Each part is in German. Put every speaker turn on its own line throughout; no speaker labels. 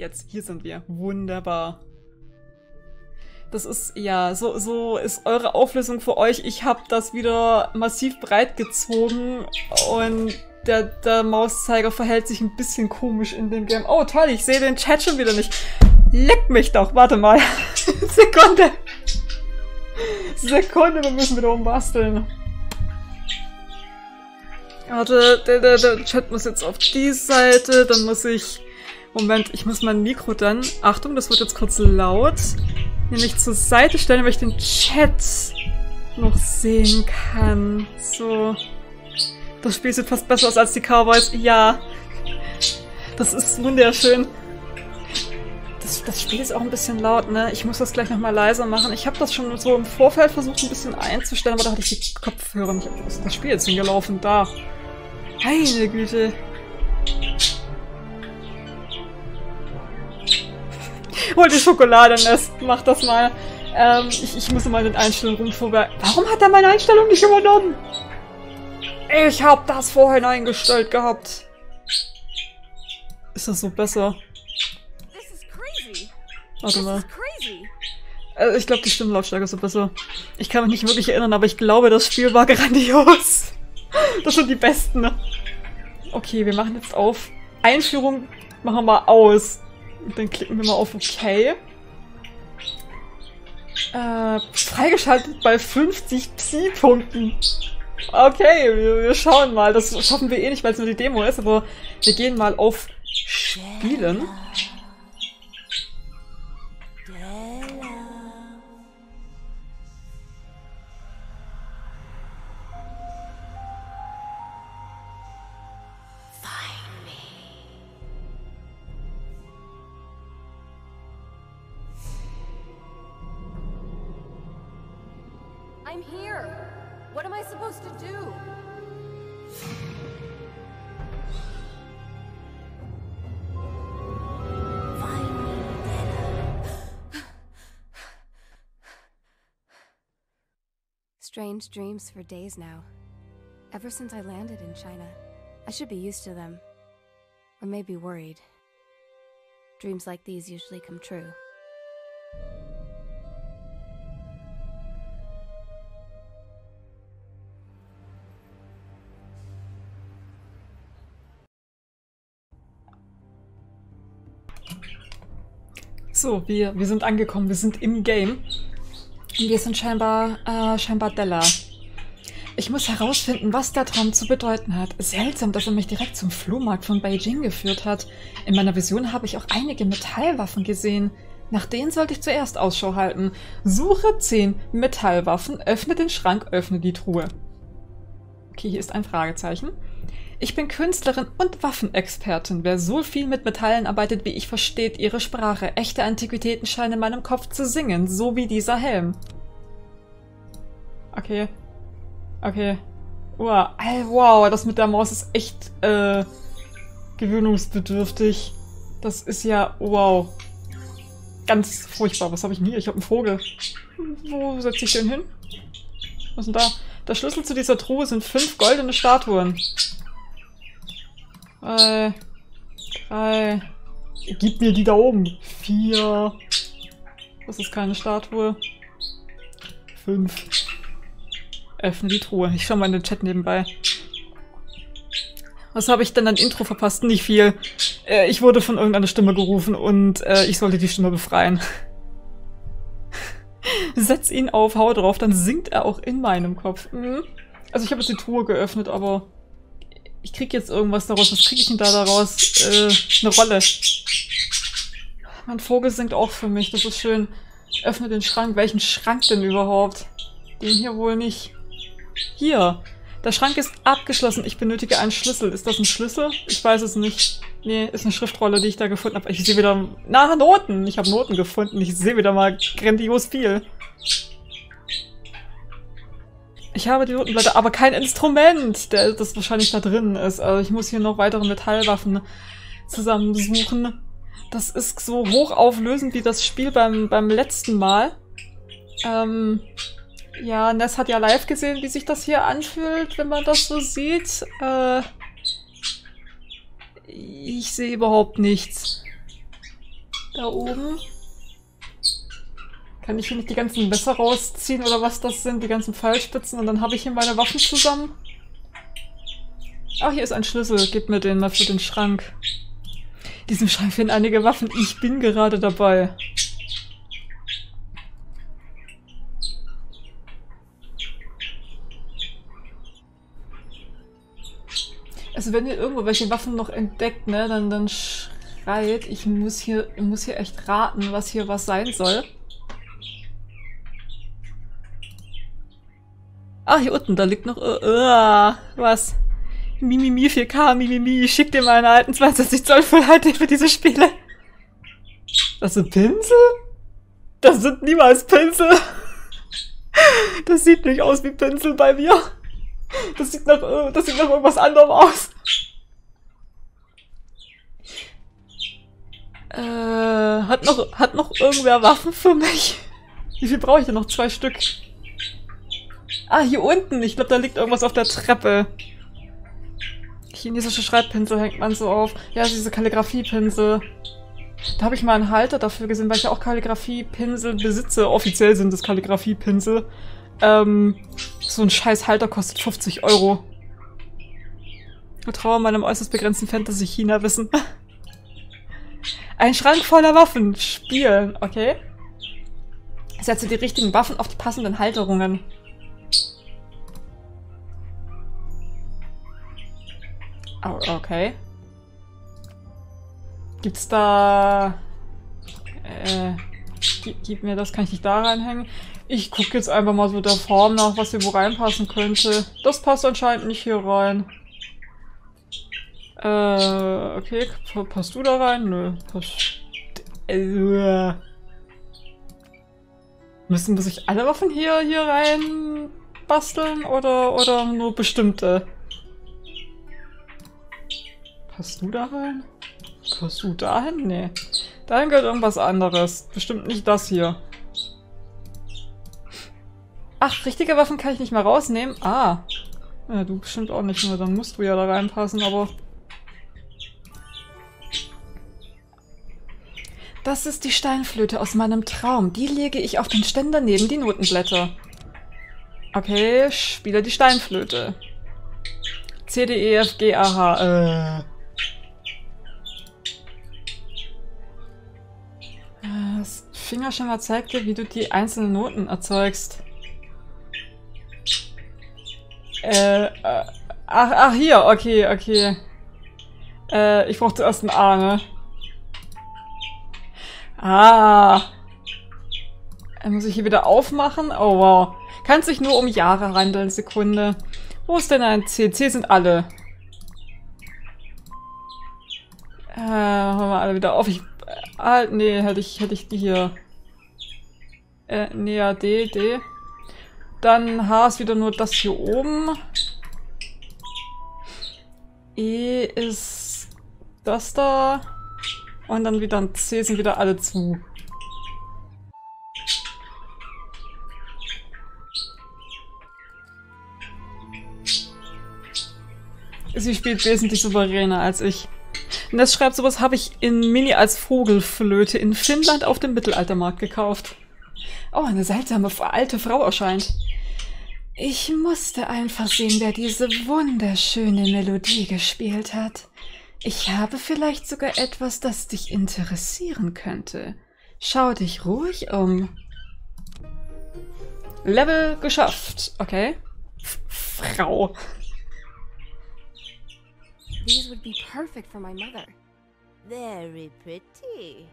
Jetzt, hier sind wir. Wunderbar. Das ist, ja, so, so ist eure Auflösung für euch. Ich habe das wieder massiv breit gezogen und der, der Mauszeiger verhält sich ein bisschen komisch in dem Game. Oh, toll, ich sehe den Chat schon wieder nicht. Leck mich doch, warte mal. Sekunde. Sekunde, wir müssen wieder umbasteln. Warte, der, der, der Chat muss jetzt auf die Seite, dann muss ich... Moment, ich muss mein Mikro dann... Achtung, das wird jetzt kurz laut nämlich zur Seite stellen, weil ich den Chat noch sehen kann. So. Das Spiel sieht fast besser aus als die Cowboys. Ja. Das ist wunderschön. Das, das Spiel ist auch ein bisschen laut, ne? Ich muss das gleich nochmal leiser machen. Ich habe das schon so im Vorfeld versucht, ein bisschen einzustellen, aber da hatte ich die Kopfhörer nicht. Das Spiel jetzt hingelaufen? Da. Meine Güte. Hol die Schokolade, Nest. Mach das mal. Ähm, ich, ich muss mal den Einstellungen rumvorwerken. Warum hat er meine Einstellung nicht übernommen? Ich hab das vorhin eingestellt gehabt. Ist das so besser? Warte mal. Also ich glaube, die Stimmlautstärke ist so besser. Ich kann mich nicht wirklich erinnern, aber ich glaube, das Spiel war grandios. Das sind die besten. Okay, wir machen jetzt auf. Einführung machen wir aus. Und dann klicken wir mal auf OK. Äh, freigeschaltet bei 50 Psi-Punkten. Okay, wir, wir, schauen mal. Das schaffen wir eh nicht, weil es nur die Demo ist, aber wir gehen mal auf Spielen.
Strange dreams for days now. Ever since I landed in China. I should be used to them. Or maybe worried. Dreams like these usually come true.
So, wir, wir sind angekommen, wir sind im Game. Wir sind scheinbar, äh, scheinbar Della. Ich muss herausfinden, was der Traum zu bedeuten hat. Seltsam, dass er mich direkt zum Flohmarkt von Beijing geführt hat. In meiner Vision habe ich auch einige Metallwaffen gesehen. Nach denen sollte ich zuerst Ausschau halten. Suche 10 Metallwaffen, öffne den Schrank, öffne die Truhe. Okay, hier ist ein Fragezeichen. Ich bin Künstlerin und Waffenexpertin. Wer so viel mit Metallen arbeitet wie ich, versteht ihre Sprache. Echte Antiquitäten scheinen in meinem Kopf zu singen, so wie dieser Helm. Okay. Okay. Wow, wow, das mit der Maus ist echt, äh, gewöhnungsbedürftig. Das ist ja, wow. Ganz furchtbar. Was habe ich denn hier? Ich habe einen Vogel. Wo setze ich den hin? Was ist denn da? Der Schlüssel zu dieser Truhe sind fünf goldene Statuen. Drei. Drei. Gib mir die da oben. Vier. Das ist keine Statue. Fünf. Öffne die Truhe. Ich schau mal in den Chat nebenbei. Was habe ich denn an Intro verpasst? Nicht viel. Äh, ich wurde von irgendeiner Stimme gerufen und äh, ich sollte die Stimme befreien. Setz ihn auf, hau drauf, dann singt er auch in meinem Kopf. Mhm. Also ich habe jetzt die Truhe geöffnet, aber ich krieg jetzt irgendwas daraus. Was kriege ich denn da daraus? Äh, eine Rolle. Mein Vogel singt auch für mich. Das ist schön. Öffne den Schrank. Welchen Schrank denn überhaupt? Den hier wohl nicht. Hier. Der Schrank ist abgeschlossen. Ich benötige einen Schlüssel. Ist das ein Schlüssel? Ich weiß es nicht. Nee, ist eine Schriftrolle, die ich da gefunden habe. Ich sehe wieder... Na, Noten. Ich habe Noten gefunden. Ich sehe wieder mal grandios viel. Ich habe die Notenblätter, aber kein Instrument, der das wahrscheinlich da drin ist. Also ich muss hier noch weitere Metallwaffen zusammensuchen. Das ist so hochauflösend wie das Spiel beim, beim letzten Mal. Ähm, ja, Ness hat ja live gesehen, wie sich das hier anfühlt, wenn man das so sieht. Äh, ich sehe überhaupt nichts. Da oben. Kann ich hier nicht die ganzen Messer rausziehen oder was das sind? Die ganzen Pfeilspitzen und dann habe ich hier meine Waffen zusammen. Ach, hier ist ein Schlüssel. Gib mir den mal für den Schrank. Diesem Schrank finden einige Waffen. Ich bin gerade dabei. Also wenn ihr irgendwo welche Waffen noch entdeckt, ne, dann, dann schreit, ich muss hier, ich muss hier echt raten, was hier was sein soll. Ah, hier unten, da liegt noch, uh, uh, was? Mimimi 4K, Mimimi, ich schick dir meine alten 22 Zoll Full HD für diese Spiele. Das sind Pinsel? Das sind niemals Pinsel. Das sieht nicht aus wie Pinsel bei mir. Das sieht nach, äh, das sieht nach irgendwas anderem aus. Äh, hat noch, hat noch irgendwer Waffen für mich? Wie viel brauche ich denn noch? Zwei Stück. Ah, hier unten. Ich glaube, da liegt irgendwas auf der Treppe. Chinesische Schreibpinsel hängt man so auf. Ja, diese Kalligrafiepinsel. Da habe ich mal einen Halter dafür gesehen, weil ich ja auch Kalligrafiepinsel besitze. Offiziell sind es Kalligrafiepinsel. Ähm, so ein scheiß Halter kostet 50 Euro. Vertraue meinem äußerst begrenzten Fantasy-China-Wissen. Ein Schrank voller Waffen. Spielen, okay. Setze die richtigen Waffen auf die passenden Halterungen. Oh, okay. Gibt's da... Äh... Gib, gib, mir das, kann ich nicht da reinhängen? Ich gucke jetzt einfach mal so der Form nach, was hier wo reinpassen könnte. Das passt anscheinend nicht hier rein. Äh, okay, passt du da rein? Nö, passt... Äh, müssen wir sich alle Waffen hier, hier rein basteln oder, oder nur bestimmte? Passt du da rein? Passt du dahin? Nee. Dahin gehört irgendwas anderes. Bestimmt nicht das hier. Ach, richtige Waffen kann ich nicht mehr rausnehmen? Ah. Ja, du bestimmt auch nicht mehr. Dann musst du ja da reinpassen, aber... Das ist die Steinflöte aus meinem Traum. Die lege ich auf den Ständer neben die Notenblätter. Okay, spiele die Steinflöte. C, D, E, F, G, A, H. Äh. Das Fingerschema zeigt dir, wie du die einzelnen Noten erzeugst. Äh, äh, ach, ach, hier, okay, okay. Äh, ich brauch zuerst ein A, ne? Ah. Äh, muss ich hier wieder aufmachen? Oh, wow. Kann sich nur um Jahre handeln, Sekunde. Wo ist denn ein C? C sind alle. Äh, machen wir alle wieder auf. Ich, ah, nee, hätte ich, hätte ich die hier. Äh, nee, ja, D, D. Dann H ist wieder nur das hier oben. E ist das da. Und dann wieder ein C sind wieder alle zu. Sie spielt wesentlich souveräner als ich. Und das schreibt, sowas habe ich in Mini als Vogelflöte in Finnland auf dem Mittelaltermarkt gekauft. Oh, eine seltsame alte Frau erscheint. Ich musste einfach sehen, wer diese wunderschöne Melodie gespielt hat. Ich habe vielleicht sogar etwas, das dich interessieren könnte. Schau dich ruhig um. Level geschafft. Okay. F Frau.
These would be perfect for my mother.
Very pretty.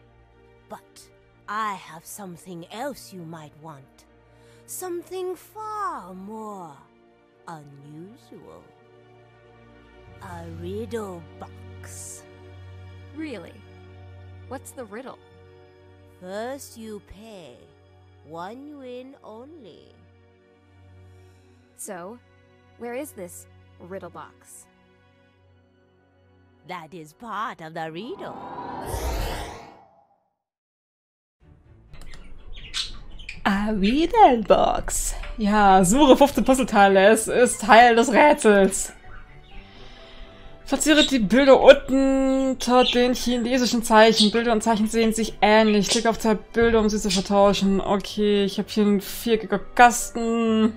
But I have something else you might want. something far more unusual. A riddle box.
Really? What's the riddle?
First you pay. One win only.
So, where is this riddle box?
That is part of the riddle.
A Box. Ja, suche 15 Puzzleteile. Es ist Teil des Rätsels. Platziere die Bilder unter den chinesischen Zeichen. Bilder und Zeichen sehen sich ähnlich. Klicke auf zwei Bilder, um sie zu vertauschen. Okay, ich habe hier einen viereckiger Kasten.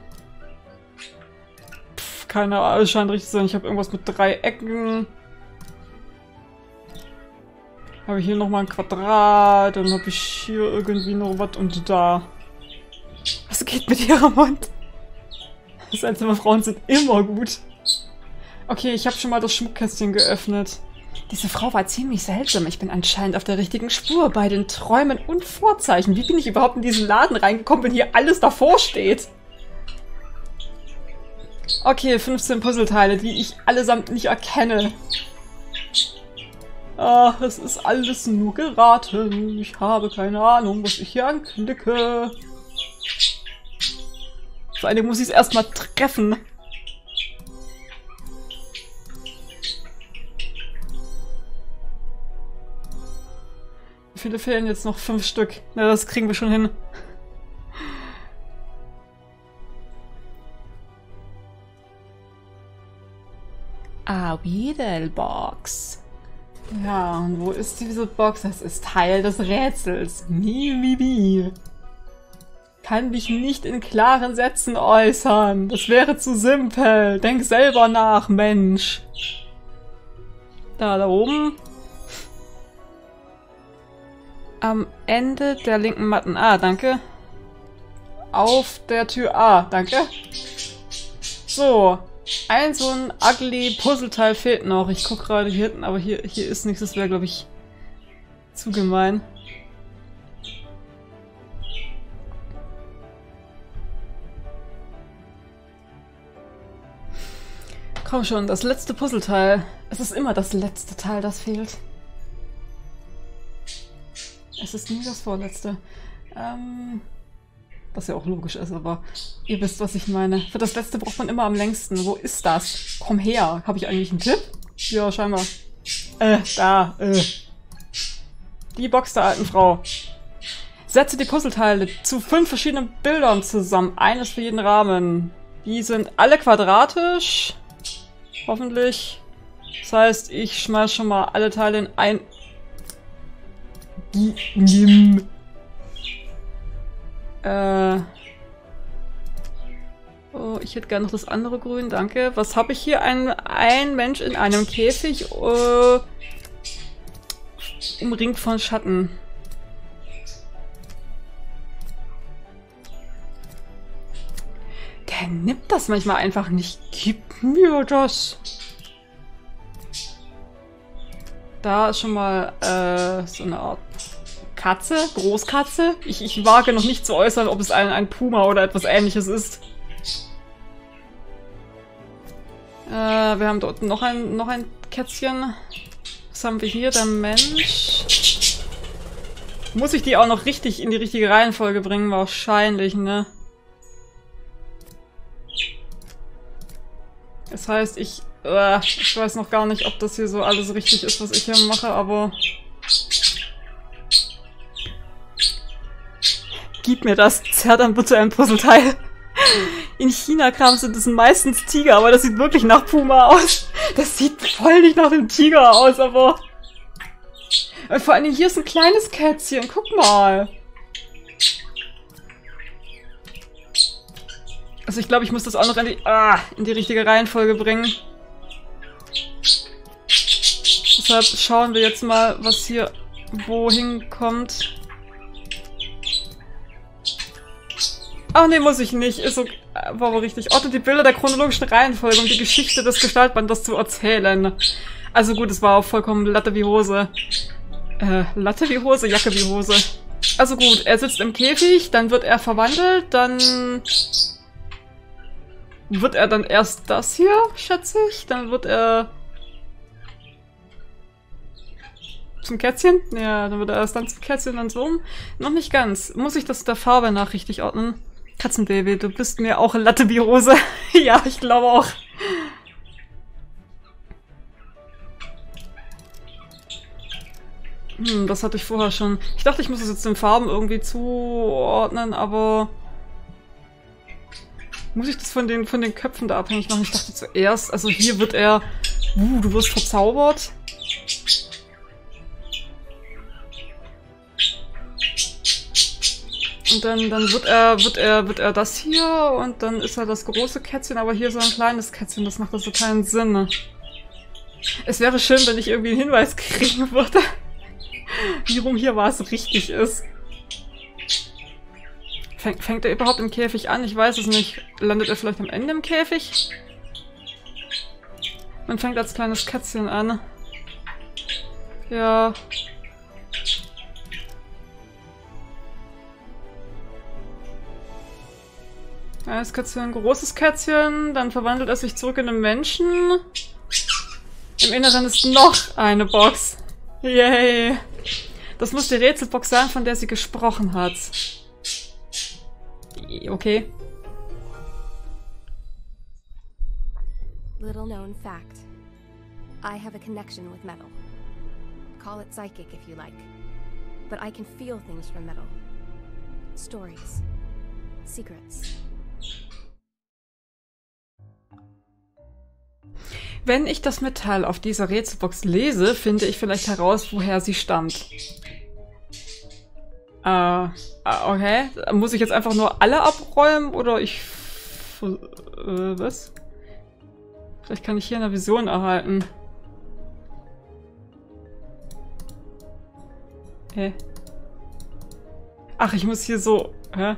Pff, keine Ahnung, scheint richtig zu sein. Ich habe irgendwas mit drei Ecken. Habe ich hier nochmal ein Quadrat. Dann habe ich hier irgendwie noch was und da. Was geht mit ihrem Mund? Seltsame Frauen sind immer gut. Okay, ich habe schon mal das Schmuckkästchen geöffnet. Diese Frau war ziemlich seltsam. Ich bin anscheinend auf der richtigen Spur bei den Träumen und Vorzeichen. Wie bin ich überhaupt in diesen Laden reingekommen, wenn hier alles davor steht? Okay, 15 Puzzleteile, die ich allesamt nicht erkenne. Ah, es ist alles nur geraten. Ich habe keine Ahnung, was ich hier anklicke. Vor allem muss ich es erstmal treffen. Wie viele fehlen jetzt noch? Fünf Stück. Na, das kriegen wir schon hin. Ah, Box. Ja, und wo ist diese Box? Das ist Teil des Rätsels. Mi, mi, mi. Kann mich nicht in klaren Sätzen äußern. Das wäre zu simpel. Denk selber nach, Mensch. Da, da oben. Am Ende der linken Matten. Ah, danke. Auf der Tür. Ah, danke. So. Ein so ein ugly Puzzleteil fehlt noch. Ich gucke gerade hier hinten, aber hier, hier ist nichts. Das wäre, glaube ich, zu gemein. Komm schon, das letzte Puzzleteil. Es ist immer das letzte Teil, das fehlt. Es ist nie das vorletzte. Ähm, was ja auch logisch ist, aber ihr wisst, was ich meine. Für das letzte braucht man immer am längsten. Wo ist das? Komm her. Habe ich eigentlich einen Tipp? Ja, scheinbar. Äh, da, äh. Die Box der alten Frau. Setze die Puzzleteile zu fünf verschiedenen Bildern zusammen. Eines für jeden Rahmen. Die sind alle quadratisch. Hoffentlich. Das heißt, ich schmeiß schon mal alle Teile in ein Nimm. Äh. Oh, ich hätte gerne noch das andere Grün, danke. Was habe ich hier? Ein, ein Mensch in einem Käfig, äh, umringt von Schatten. Der nimmt das manchmal einfach nicht. Gib mir das. Da ist schon mal äh, so eine Art Katze, Großkatze. Ich, ich wage noch nicht zu äußern, ob es ein, ein Puma oder etwas ähnliches ist. Äh, wir haben dort noch ein, noch ein Kätzchen. Was haben wir hier? Der Mensch. Muss ich die auch noch richtig in die richtige Reihenfolge bringen? Wahrscheinlich, ne? Das heißt, ich äh, ich weiß noch gar nicht, ob das hier so alles richtig ist, was ich hier mache, aber... Gib mir das, zerrt dann bitte ein Puzzleteil. In China-Kram sind es meistens Tiger, aber das sieht wirklich nach Puma aus. Das sieht voll nicht nach dem Tiger aus, aber... Vor allem hier ist ein kleines Kätzchen, guck mal. Also ich glaube, ich muss das auch noch in die, ah, in die richtige Reihenfolge bringen. Deshalb schauen wir jetzt mal, was hier wohin kommt. Ach nee, muss ich nicht. Ist so, war richtig. Orte die Bilder der chronologischen Reihenfolge, um die Geschichte des Gestaltbandes zu erzählen. Also gut, es war auch vollkommen Latte wie Hose. Äh, Latte wie Hose, Jacke wie Hose. Also gut, er sitzt im Käfig, dann wird er verwandelt, dann wird er dann erst das hier, schätze ich. Dann wird er zum Kätzchen? Ja, dann wird er erst dann zum Kätzchen, dann so. Noch nicht ganz. Muss ich das der Farbe nach richtig ordnen? Katzenbaby, du bist mir auch Latte wie Hose. ja, ich glaube auch. Hm, das hatte ich vorher schon. Ich dachte, ich muss es jetzt den Farben irgendwie zuordnen, aber... Muss ich das von den, von den Köpfen da abhängig machen? Ich dachte zuerst, also hier wird er Uh, du wirst verzaubert. Und dann, dann wird er, wird er, wird er das hier und dann ist er das große Kätzchen, aber hier so ein kleines Kätzchen. Das macht also keinen Sinn. Es wäre schön, wenn ich irgendwie einen Hinweis kriegen würde, wie rum hier was richtig ist. Fängt, fängt er überhaupt im Käfig an? Ich weiß es nicht. Landet er vielleicht am Ende im Käfig? Man fängt als kleines Kätzchen an. Ja. Kleines Kätzchen, großes Kätzchen, dann verwandelt er sich zurück in einen Menschen. Im Inneren ist noch eine Box. Yay. Das muss die Rätselbox sein, von der sie gesprochen hat. Okay.
Little known fact. I have a connection with metal. Call it psychic if you like. But I can feel things from metal. Stories. Secrets.
Wenn ich das Metall auf dieser Rätselbox lese, finde ich vielleicht heraus, woher sie stammt. Äh, okay. Muss ich jetzt einfach nur alle abräumen oder ich... Äh, was? Vielleicht kann ich hier eine Vision erhalten. Hä? Ach, ich muss hier so... Hä?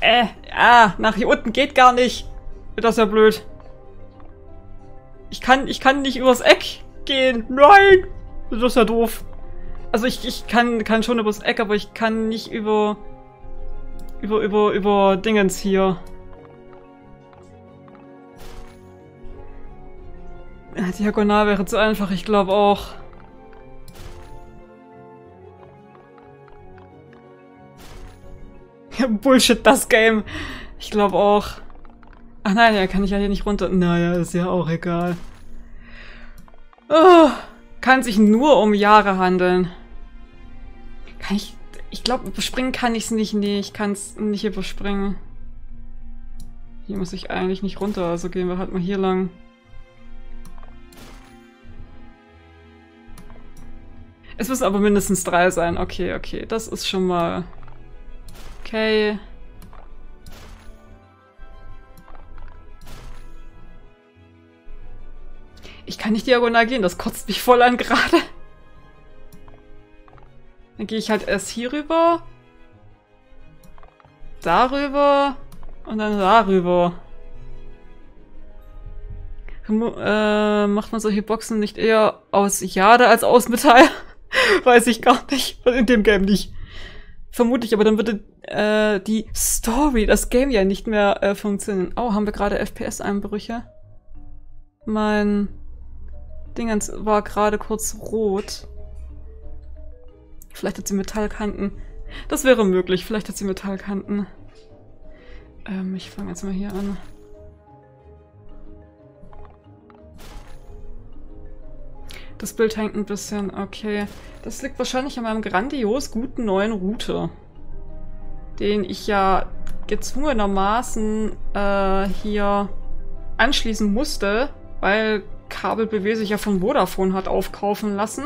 Äh, ah, nach hier unten geht gar nicht. Das ist ja blöd. Ich kann, ich kann nicht übers Eck gehen. Nein! Das ist ja doof. Also ich, ich kann, kann schon übers Eck, aber ich kann nicht über... Über, über, über Dingens hier. Diagonal wäre zu einfach, ich glaube auch. Bullshit, das Game. Ich glaube auch. Ach nein, ja, kann ich ja hier nicht runter. Naja, ist ja auch egal. Oh, kann sich nur um Jahre handeln. Kann ich... Ich glaube, überspringen kann ich es nicht. Nee, ich kann es nicht überspringen. Hier muss ich eigentlich nicht runter, also gehen wir halt mal hier lang. Es müssen aber mindestens drei sein. Okay, okay. Das ist schon mal... Okay. Ich kann nicht diagonal gehen, das kotzt mich voll an gerade. Dann gehe ich halt erst hier rüber. Darüber. Und dann darüber. Äh, macht man solche Boxen nicht eher aus Jade als aus Metall? Weiß ich gar nicht. In dem Game nicht. Vermutlich, aber dann würde äh, die Story, das Game ja nicht mehr äh, funktionieren. Oh, haben wir gerade FPS-Einbrüche? Mein Dingens war gerade kurz rot. Vielleicht hat sie Metallkanten. Das wäre möglich. Vielleicht hat sie Metallkanten. Ähm, ich fange jetzt mal hier an. Das Bild hängt ein bisschen. Okay. Das liegt wahrscheinlich an meinem grandios guten neuen Router. Den ich ja gezwungenermaßen äh, hier anschließen musste, weil Kabel BW sich ja von Vodafone hat aufkaufen lassen.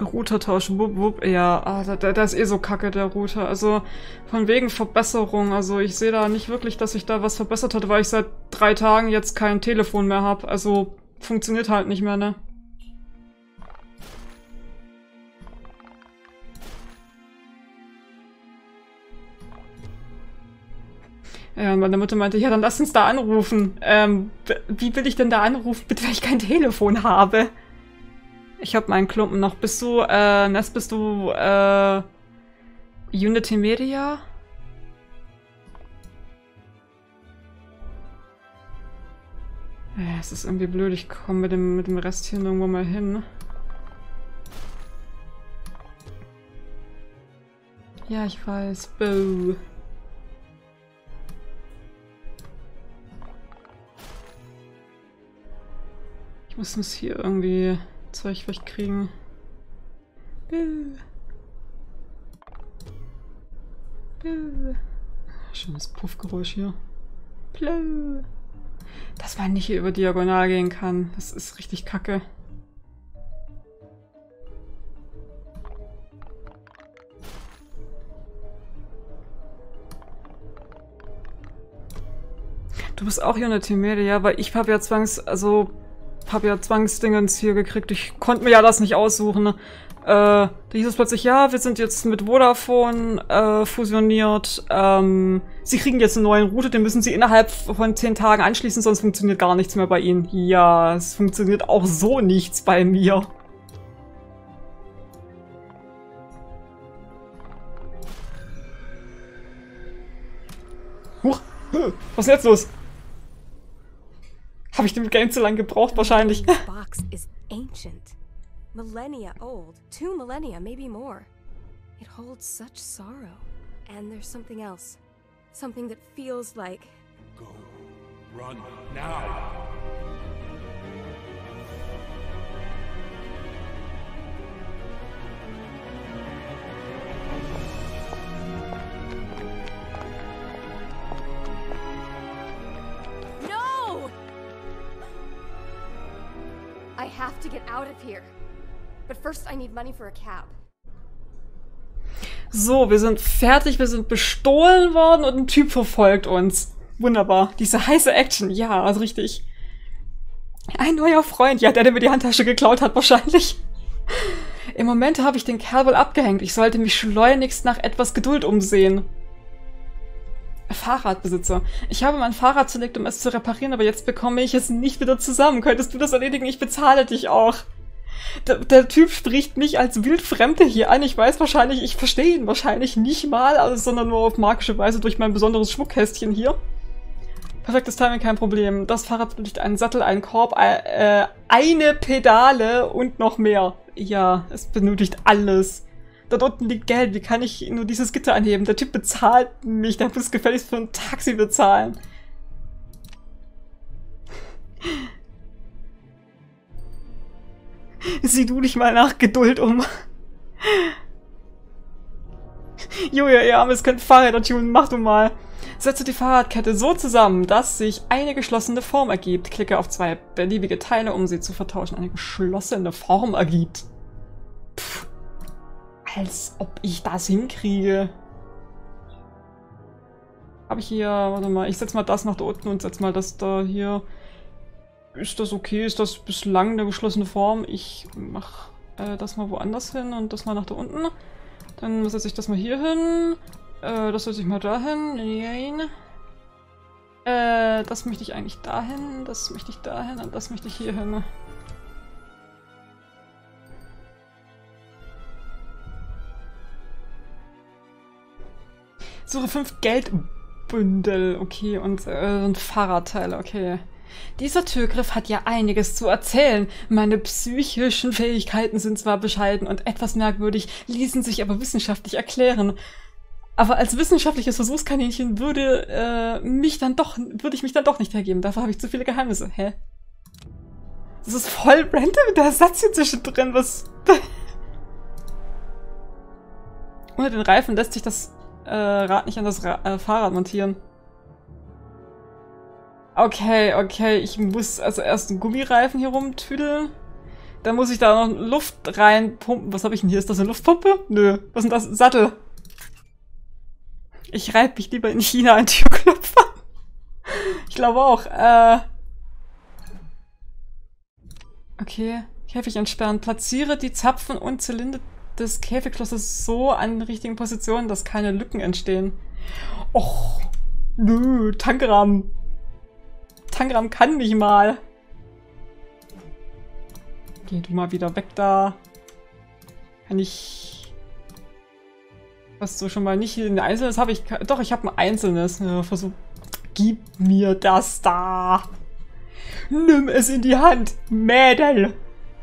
Router tauschen, wupp, wupp, ja, ah, der, der ist eh so kacke, der Router. Also, von wegen Verbesserung, also ich sehe da nicht wirklich, dass sich da was verbessert hat, weil ich seit drei Tagen jetzt kein Telefon mehr habe. Also, funktioniert halt nicht mehr, ne? Ja, und meine Mutter meinte, ja, dann lass uns da anrufen. Ähm, wie will ich denn da anrufen, bitte, weil ich kein Telefon habe? Ich hab meinen Klumpen noch. Bist du, äh, Ness, bist du, äh, Unity Media? Ja, es ist irgendwie blöd, ich komme mit dem, mit dem Rest hier irgendwo mal hin. Ja, ich weiß. Boo. Ich muss es hier irgendwie Zeug vielleicht kriegen. Bäh. Bäh. Schönes Puffgeräusch hier. Plö. Dass man nicht hier über diagonal gehen kann. Das ist richtig kacke. Du bist auch hier eine Timeria, weil ich habe ja Zwangs... Also, habe ja Zwangsdingens hier gekriegt. Ich konnte mir ja das nicht aussuchen. Ne? Äh, da hieß es plötzlich, ja, wir sind jetzt mit Vodafone äh, fusioniert. Ähm, sie kriegen jetzt eine neue Route, den müssen sie innerhalb von zehn Tagen anschließen, sonst funktioniert gar nichts mehr bei ihnen. Ja, es funktioniert auch so nichts bei mir. Huch, was ist jetzt los? Habe ich dem Game zu lang gebraucht wahrscheinlich.
Box is ancient. Millennia old. Two millennia, maybe more. It holds such sorrow. And there's something else. Something that feels like
Go. Run. Now.
Have to get out of here. But first I need money for a cab.
So, wir sind fertig, wir sind bestohlen worden und ein Typ verfolgt uns. Wunderbar. Diese heiße Action. Ja, also richtig. Ein neuer Freund. Ja, der, der mir die Handtasche geklaut hat, wahrscheinlich. Im Moment habe ich den Kerl wohl abgehängt. Ich sollte mich schleunigst nach etwas Geduld umsehen. Fahrradbesitzer. Ich habe mein Fahrrad zerlegt, um es zu reparieren, aber jetzt bekomme ich es nicht wieder zusammen. Könntest du das erledigen? Ich bezahle dich auch. Der, der Typ spricht mich als Wildfremde hier an. Ich weiß wahrscheinlich, ich verstehe ihn wahrscheinlich nicht mal, also, sondern nur auf magische Weise durch mein besonderes Schmuckkästchen hier. Perfektes Timing, kein Problem. Das Fahrrad benötigt einen Sattel, einen Korb, äh, eine Pedale und noch mehr. Ja, es benötigt alles. Dort unten liegt Geld. Wie kann ich nur dieses Gitter anheben? Der Typ bezahlt mich. Der muss gefälligst für ein Taxi bezahlen. Sieh du dich mal nach Geduld um. Julia, ihr armes Kind Fahrräder tunen, mach du mal. Setze die Fahrradkette so zusammen, dass sich eine geschlossene Form ergibt. Klicke auf zwei beliebige Teile, um sie zu vertauschen. Eine geschlossene Form ergibt. Pff, als ob ich das hinkriege. Habe ich hier, warte mal, ich setze mal das nach da unten und setze mal das da hier. Ist das okay? Ist das bislang eine geschlossene Form? Ich mach äh, das mal woanders hin und das mal nach da unten. Dann setze ich das mal hier hin. Äh, das setze ich mal dahin. Nein. Äh, das möchte ich eigentlich dahin. Das möchte ich dahin und das möchte ich hier hin. Suche fünf Geldbündel, okay, und, äh, und Fahrradteile, okay. Dieser Türgriff hat ja einiges zu erzählen. Meine psychischen Fähigkeiten sind zwar bescheiden und etwas merkwürdig, ließen sich aber wissenschaftlich erklären. Aber als wissenschaftliches Versuchskaninchen würde äh, mich dann doch, würde ich mich dann doch nicht hergeben. Dafür habe ich zu viele Geheimnisse. Hä? Das ist voll random, der Satz hier zwischendrin. Was? Ohne den Reifen lässt sich das äh, Rad nicht an das Ra äh, Fahrrad montieren. Okay, okay, ich muss also erst einen Gummireifen hier rumtüdeln. Dann muss ich da noch Luft reinpumpen. Was habe ich denn hier? Ist das eine Luftpumpe? Nö. Was ist denn das? Sattel. Ich reibe mich lieber in China ein Türklopfer. Ich glaube auch. Äh okay. Käfig entsperren. Platziere die Zapfen und Zylinder des Käfigschlosses so an den richtigen Positionen, dass keine Lücken entstehen. Och. Nö, Tankrahmen. Tangram kann mich mal. Geh du mal wieder weg da. Kann ich... Was du schon mal nicht ein einzelnes habe ich... Doch, ich habe ein einzelnes. Versuch... Gib mir das da. Nimm es in die Hand. Mädel.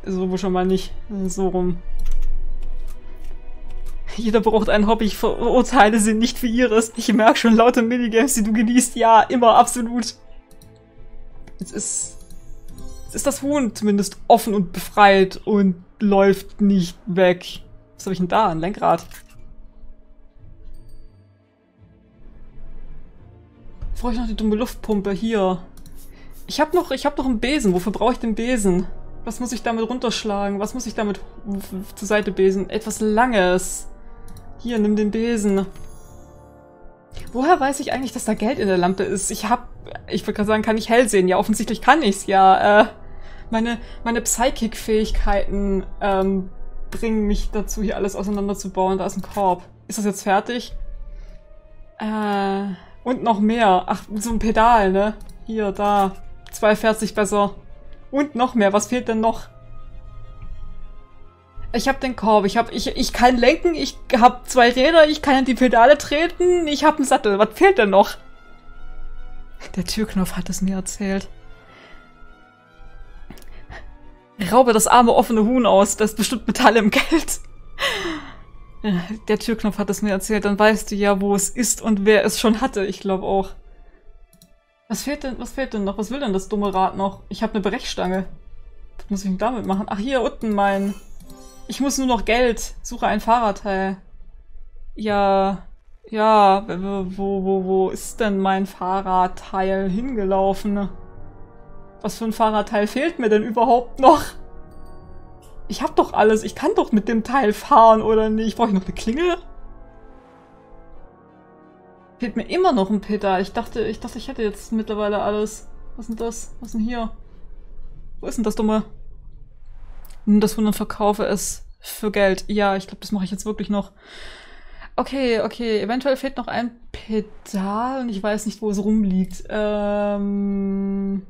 So schon mal nicht. So rum. Jeder braucht ein Hobby. Ich verurteile sie nicht für ihres. Ich merke schon laute Minigames, die du genießt. Ja, immer, absolut. Es ist ist das Huhn zumindest offen und befreit und läuft nicht weg. Was habe ich denn da? Ein Lenkrad. Brauche ich noch die dumme Luftpumpe? Hier. Ich habe noch, ich hab noch einen Besen. Wofür brauche ich den Besen? Was muss ich damit runterschlagen? Was muss ich damit zur Seite besen? Etwas Langes. Hier, nimm den Besen. Woher weiß ich eigentlich, dass da Geld in der Lampe ist? Ich hab, ich würde gerade sagen, kann ich hell sehen? Ja, offensichtlich kann ich's ja. Äh, meine, meine Psychic-Fähigkeiten ähm, bringen mich dazu, hier alles auseinanderzubauen. Da ist ein Korb. Ist das jetzt fertig? Äh, und noch mehr. Ach, so ein Pedal, ne? Hier, da. Zwei fährt sich besser. Und noch mehr. Was fehlt denn noch? Ich habe den Korb, ich, hab, ich, ich kann lenken, ich habe zwei Räder, ich kann in die Pedale treten, ich habe einen Sattel. Was fehlt denn noch? Der Türknopf hat es mir erzählt. Raube das arme offene Huhn aus, da ist bestimmt Metall im Geld. Der Türknopf hat es mir erzählt, dann weißt du ja, wo es ist und wer es schon hatte. Ich glaube auch. Was fehlt denn, was fehlt denn noch? Was will denn das dumme Rad noch? Ich habe eine Brechstange. Was muss ich denn damit machen? Ach, hier unten mein... Ich muss nur noch Geld. Suche ein Fahrradteil. Ja, ja, wo, wo, wo ist denn mein Fahrradteil hingelaufen? Was für ein Fahrradteil fehlt mir denn überhaupt noch? Ich hab doch alles. Ich kann doch mit dem Teil fahren, oder nicht? Brauche ich noch eine Klingel? Fehlt mir immer noch ein Peter. Ich dachte, ich dachte, ich hätte jetzt mittlerweile alles. Was ist denn das? Was ist denn hier? Wo ist denn das dumme? Das Wunder verkaufe es für Geld. Ja, ich glaube, das mache ich jetzt wirklich noch. Okay, okay. Eventuell fehlt noch ein Pedal und ich weiß nicht, wo es rumliegt. Ähm...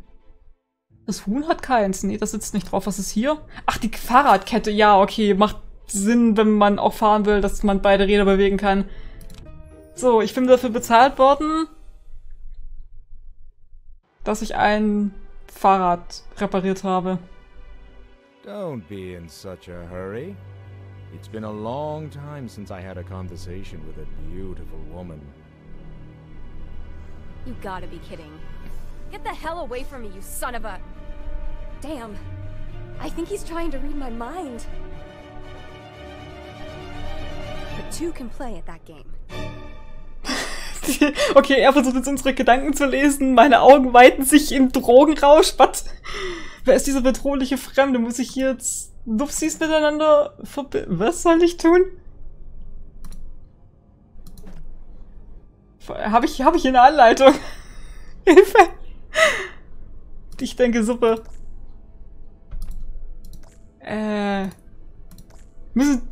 Das Huhn hat keins. Nee, das sitzt nicht drauf. Was ist hier? Ach, die Fahrradkette. Ja, okay. Macht Sinn, wenn man auch fahren will, dass man beide Räder bewegen kann. So, ich bin dafür bezahlt worden, dass ich ein Fahrrad repariert habe.
Don't be in such a hurry. It's been a long time since I had a conversation with a beautiful woman.
You gotta be kidding. Get the hell away from me, you son of a... Damn. I think he's trying to read my mind. But two can play at that game.
okay, er versucht jetzt unsere Gedanken zu lesen. Meine Augen weiten sich im Drogenrausch. Was? Wer ist dieser bedrohliche Fremde? Muss ich hier jetzt Nupsis miteinander verbinden? Was soll ich tun? Habe ich, hab ich eine Anleitung? Hilfe! Ich denke Suppe. Äh. Müssen,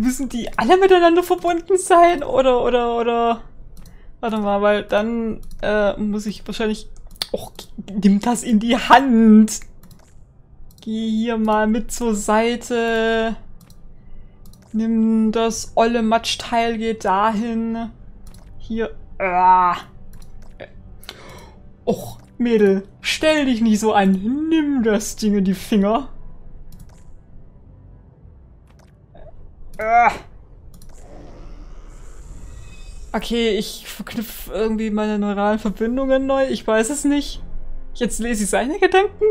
müssen die alle miteinander verbunden sein? Oder, oder, oder. Warte mal, weil dann äh, muss ich wahrscheinlich. Och, nimm das in die Hand! Geh hier mal mit zur Seite. Nimm das olle Matschteil, geh dahin. Hier. Ah. Och, Mädel, stell dich nicht so an. Nimm das Ding in die Finger. Ah. Okay, ich verknüpfe irgendwie meine neuralen Verbindungen neu. Ich weiß es nicht. Jetzt lese ich seine Gedanken.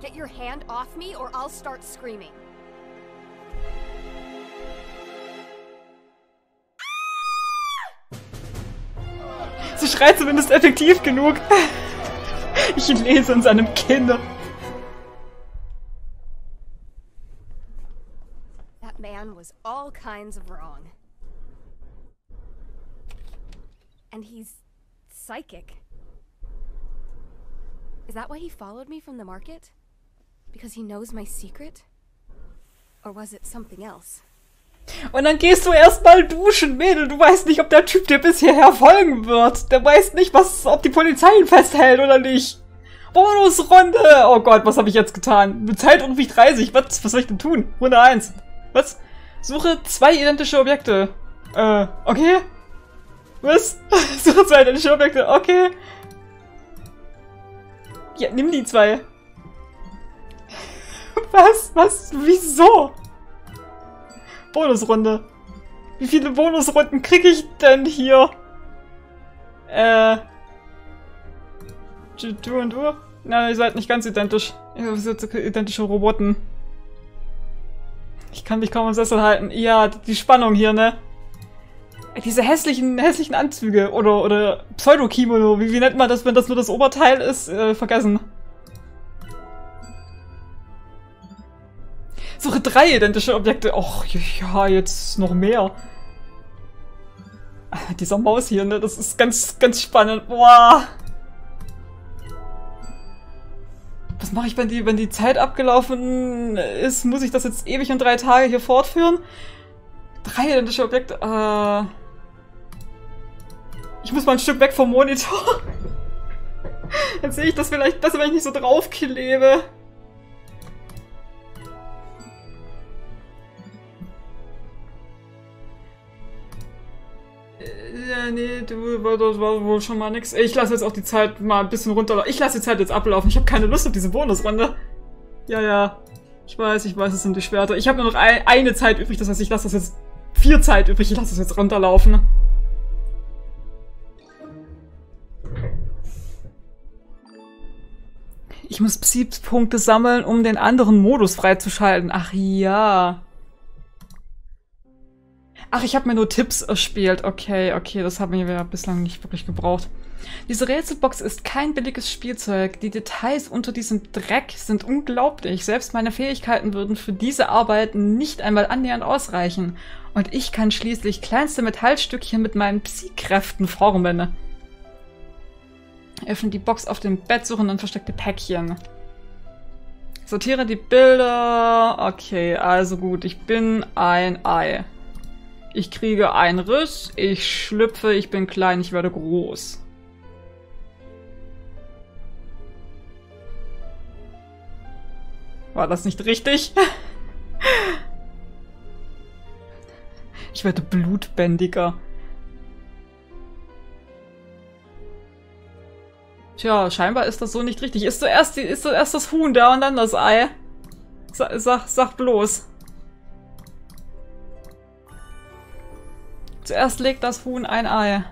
Get your hand off me or I'll start screaming.
Sie schreit zumindest effektiv genug. Ich lese in seinem Kinn.
Man was all kinds of wrong. And he's psychic. Is that why he followed me from the market? Because he knows my secret? Or was it something else?
Und dann gehst du erstmal duschen, Mädel. Du weißt nicht, ob der Typ dir bis hierher folgen wird. Der weiß nicht, was, ob die Polizei ihn festhält oder nicht. Bonusrunde! Oh Gott, was habe ich jetzt getan? Zeit irgendwie 30. Was, was soll ich denn tun? Runde 1. Was? Suche zwei identische Objekte. Äh, okay. Was? Suche zwei identische Objekte. Okay. Ja, nimm die zwei. Was? Was? Wieso? Bonusrunde. Wie viele Bonusrunden kriege ich denn hier? Äh. Du und du? Na, ihr seid nicht ganz identisch. Ihr seid identische Roboten. Ich kann mich kaum im Sessel halten. Ja, die Spannung hier, ne? Diese hässlichen, hässlichen Anzüge oder, oder Pseudo-Kimono, wie, wie nennt man das, wenn das nur das Oberteil ist? Äh, vergessen. So drei identische Objekte. Och, ja, jetzt noch mehr. Dieser Maus hier, ne? Das ist ganz, ganz spannend. Boah. Was mache ich, wenn die, wenn die Zeit abgelaufen ist? Muss ich das jetzt ewig und drei Tage hier fortführen? Drei identische Objekte. Äh ich muss mal ein Stück weg vom Monitor. Jetzt sehe ich das vielleicht besser, wenn ich nicht so draufklebe. Ja, nee, du, das war wohl schon mal nix. Ich lasse jetzt auch die Zeit mal ein bisschen runterlaufen. Ich lasse die Zeit jetzt ablaufen. Ich habe keine Lust auf diese Bonusrunde. Ja, ja. Ich weiß, ich weiß, es sind die Schwerter. Ich habe nur noch ein, eine Zeit übrig, das heißt, ich lasse das jetzt... Vier Zeit übrig, ich lasse das jetzt runterlaufen. Ich muss Psi-Punkte sammeln, um den anderen Modus freizuschalten. Ach ja. Ach, ich habe mir nur Tipps erspielt. Okay, okay, das haben wir ja bislang nicht wirklich gebraucht. Diese Rätselbox ist kein billiges Spielzeug. Die Details unter diesem Dreck sind unglaublich. Selbst meine Fähigkeiten würden für diese Arbeiten nicht einmal annähernd ausreichen. Und ich kann schließlich kleinste Metallstückchen mit meinen Psi-Kräften formen. Öffne die Box auf dem Bett, suche dann versteckte Päckchen. Sortiere die Bilder. Okay, also gut, ich bin ein Ei. Ich kriege einen Riss, ich schlüpfe, ich bin klein, ich werde groß. War das nicht richtig? ich werde blutbändiger. Tja, scheinbar ist das so nicht richtig. Ist zuerst, die, ist zuerst das Huhn da und dann das Ei? Sa sag, sag bloß. Zuerst legt das Huhn ein Ei.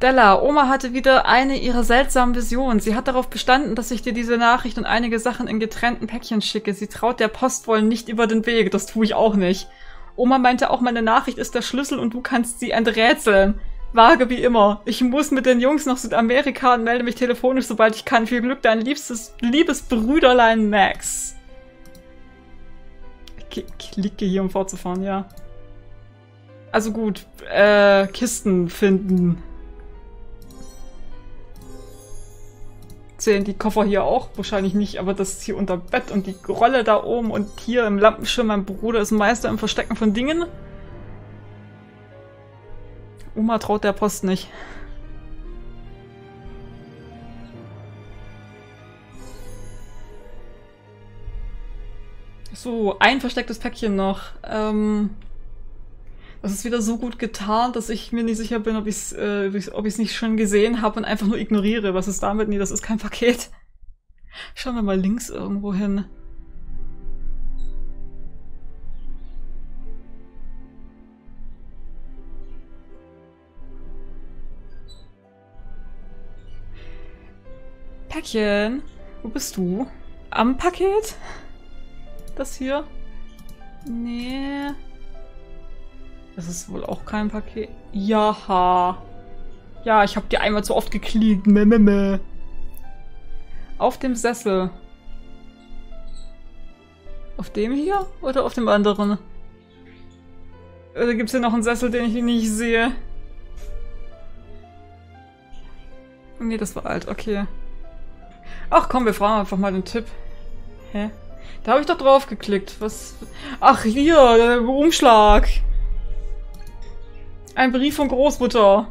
Della, Oma hatte wieder eine ihrer seltsamen Visionen. Sie hat darauf bestanden, dass ich dir diese Nachricht und einige Sachen in getrennten Päckchen schicke. Sie traut der Post wohl nicht über den Weg. Das tue ich auch nicht. Oma meinte auch, meine Nachricht ist der Schlüssel und du kannst sie enträtseln. Vage wie immer. Ich muss mit den Jungs nach Südamerika und melde mich telefonisch, sobald ich kann. Viel Glück, dein liebstes, liebes Brüderlein Max klicke hier, um fortzufahren, ja. Also gut, äh, Kisten finden. Zählen die Koffer hier auch? Wahrscheinlich nicht, aber das ist hier unter Bett und die Rolle da oben und hier im Lampenschirm. Mein Bruder ist Meister im Verstecken von Dingen. Oma traut der Post nicht. So, ein verstecktes Päckchen noch. Ähm, das ist wieder so gut getan, dass ich mir nicht sicher bin, ob ich es äh, nicht schon gesehen habe und einfach nur ignoriere. Was ist damit? Nee, das ist kein Paket. Schauen wir mal links irgendwo hin. Päckchen, wo bist du? Am Paket? Das hier? Nee. Das ist wohl auch kein Paket. Jaha. Ja, ich habe die einmal zu oft geklickt. Meh, Auf dem Sessel. Auf dem hier? Oder auf dem anderen? Oder gibt es hier noch einen Sessel, den ich nicht sehe? Nee, das war alt. Okay. Ach komm, wir fragen einfach mal den Tipp. Hä? Da habe ich doch drauf geklickt. Was? Ach, hier, der Umschlag. Ein Brief von Großmutter.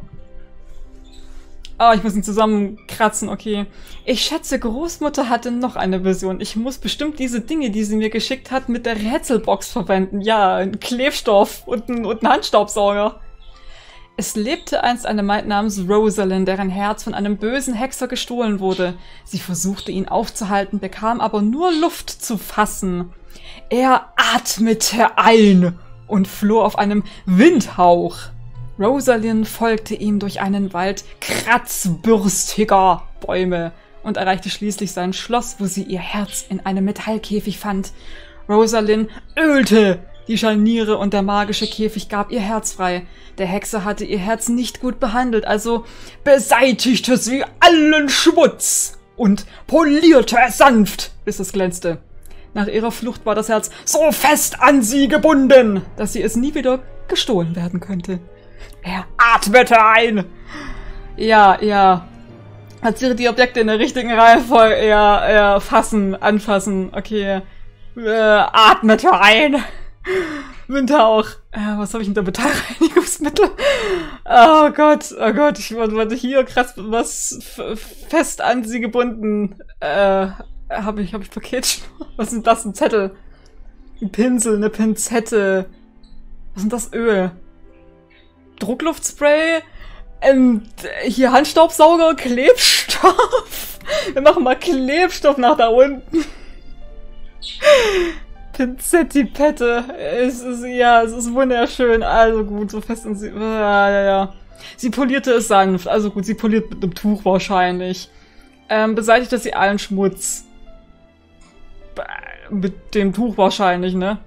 Ah, ich muss ihn zusammenkratzen, okay. Ich schätze, Großmutter hatte noch eine Version. Ich muss bestimmt diese Dinge, die sie mir geschickt hat, mit der Rätselbox verwenden. Ja, ein Klebstoff und ein, und ein Handstaubsauger. Es lebte einst eine Maid namens Rosalind, deren Herz von einem bösen Hexer gestohlen wurde. Sie versuchte ihn aufzuhalten, bekam aber nur Luft zu fassen. Er atmete ein und floh auf einem Windhauch. Rosalind folgte ihm durch einen Wald kratzbürstiger Bäume und erreichte schließlich sein Schloss, wo sie ihr Herz in einem Metallkäfig fand. Rosalind ölte die Scharniere und der magische Käfig gab ihr Herz frei. Der Hexe hatte ihr Herz nicht gut behandelt, also beseitigte sie allen Schmutz und polierte es sanft, bis es glänzte. Nach ihrer Flucht war das Herz so fest an sie gebunden, dass sie es nie wieder gestohlen werden könnte. Er atmete ein. Ja, ja. Platziere die Objekte in der richtigen Reihenfolge. Ja, ja, fassen, anfassen. Okay. Äh, atmete ein. Windhauch. Äh, was habe ich denn da? Metallreinigungsmittel? Oh Gott, oh Gott, ich wurde hier krass was fest an sie gebunden. Äh, habe ich, habe ich Paket? Was ist das? Ein Zettel? Ein Pinsel, eine Pinzette. Was ist das? Öl? Druckluftspray? Ähm, hier Handstaubsauger, Klebstoff. Wir machen mal Klebstoff nach da unten. Pinzettipette. Es ist, ja, es ist wunderschön. Also gut, so fest und sie, ja, ja, ja. Sie polierte es sanft. Also gut, sie poliert mit einem Tuch wahrscheinlich. Ähm, beseitigte sie allen Schmutz. Mit dem Tuch wahrscheinlich, ne?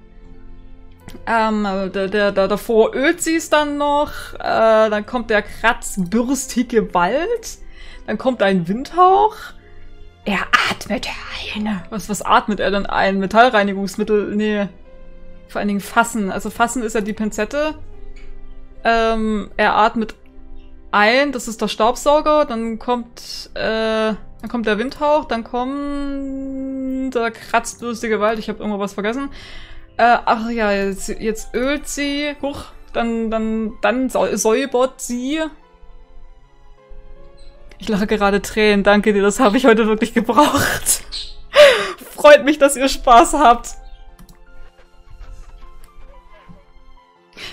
Ähm, der, der, der, davor ölt sie es dann noch. Äh, dann kommt der kratzbürstige Wald. Dann kommt ein Windhauch. Er atmet ein. Was, was atmet er denn ein? Metallreinigungsmittel? Nee. Vor allen Dingen Fassen. Also Fassen ist ja die Pinzette. Ähm, er atmet ein. Das ist der Staubsauger. Dann kommt, äh, dann kommt der Windhauch. Dann kommt der kratzbürstige Wald. Ich habe irgendwo was vergessen. Äh, ach ja, jetzt, jetzt ölt sie. Huch. Dann, dann, dann säubert sie. Ich lache gerade Tränen. Danke dir, das habe ich heute wirklich gebraucht. Freut mich, dass ihr Spaß habt.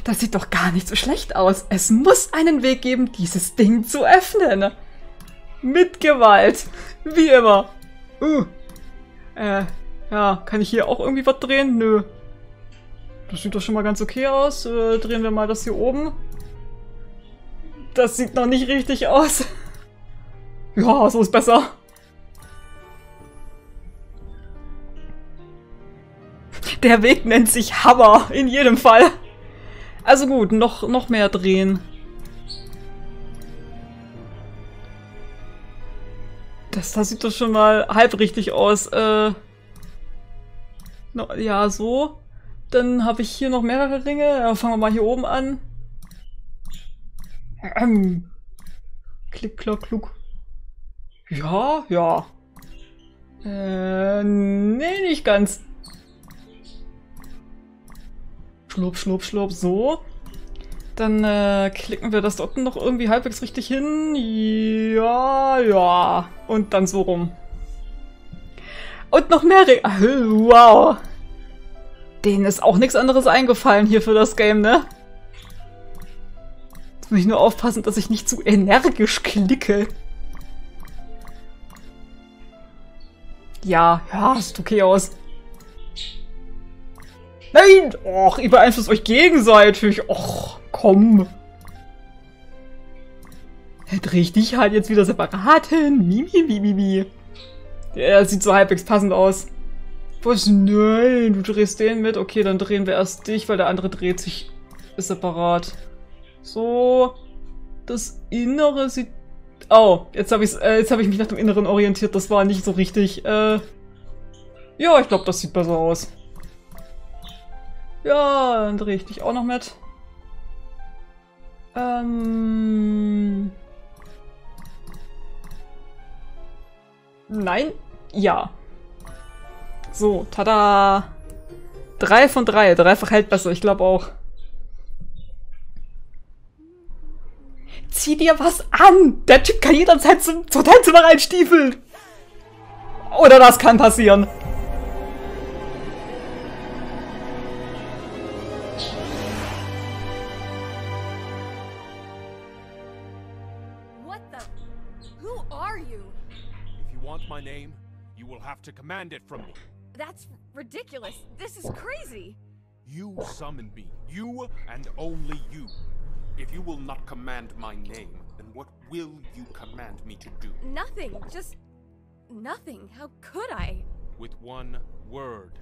Das sieht doch gar nicht so schlecht aus. Es muss einen Weg geben, dieses Ding zu öffnen. Mit Gewalt. Wie immer. Uh. Äh, ja, kann ich hier auch irgendwie was drehen? Nö. Das sieht doch schon mal ganz okay aus. Äh, drehen wir mal das hier oben. Das sieht noch nicht richtig aus. Ja, so ist besser. Der Weg nennt sich Hammer, in jedem Fall. Also gut, noch, noch mehr drehen. Das, das sieht doch schon mal halb richtig aus. Äh, no, ja, so. Dann habe ich hier noch mehrere Ringe. Ja, fangen wir mal hier oben an. Ähm. Klick, klack, kluck. Ja, ja. Äh, nee, nicht ganz. Schlupp, schlupp, schlupp, so. Dann äh, klicken wir das dort noch irgendwie halbwegs richtig hin. Ja, ja. Und dann so rum. Und noch mehr Re Wow. Denen ist auch nichts anderes eingefallen hier für das Game, ne? Jetzt muss ich nur aufpassen, dass ich nicht zu energisch klicke. Ja, ja, sieht okay aus. Nein! Och, ihr beeinflusst euch gegenseitig. Och, komm. Dreh ich dich halt jetzt wieder separat hin. Mimi, mimi, mimi. Der sieht so halbwegs passend aus. Was? Nein, du drehst den mit. Okay, dann drehen wir erst dich, weil der andere dreht sich separat. So. Das Innere sieht Oh, jetzt habe äh, hab ich mich nach dem Inneren orientiert. Das war nicht so richtig. Äh, ja, ich glaube, das sieht besser aus. Ja, dann drehe ich dich auch noch mit. Ähm... Nein? Ja. So, tada! Drei von drei. Dreifach hält besser, ich glaube auch. Zieh dir was an! Der Typ kann jederzeit zum, zum Hotelzimmer reinstiefeln! Oder das kann passieren.
to command it from me.
That's ridiculous. This is crazy.
You summoned me. You and only you. If you will not command my name, then what will you command me to do?
Nothing. Just nothing. How could I?
With one word.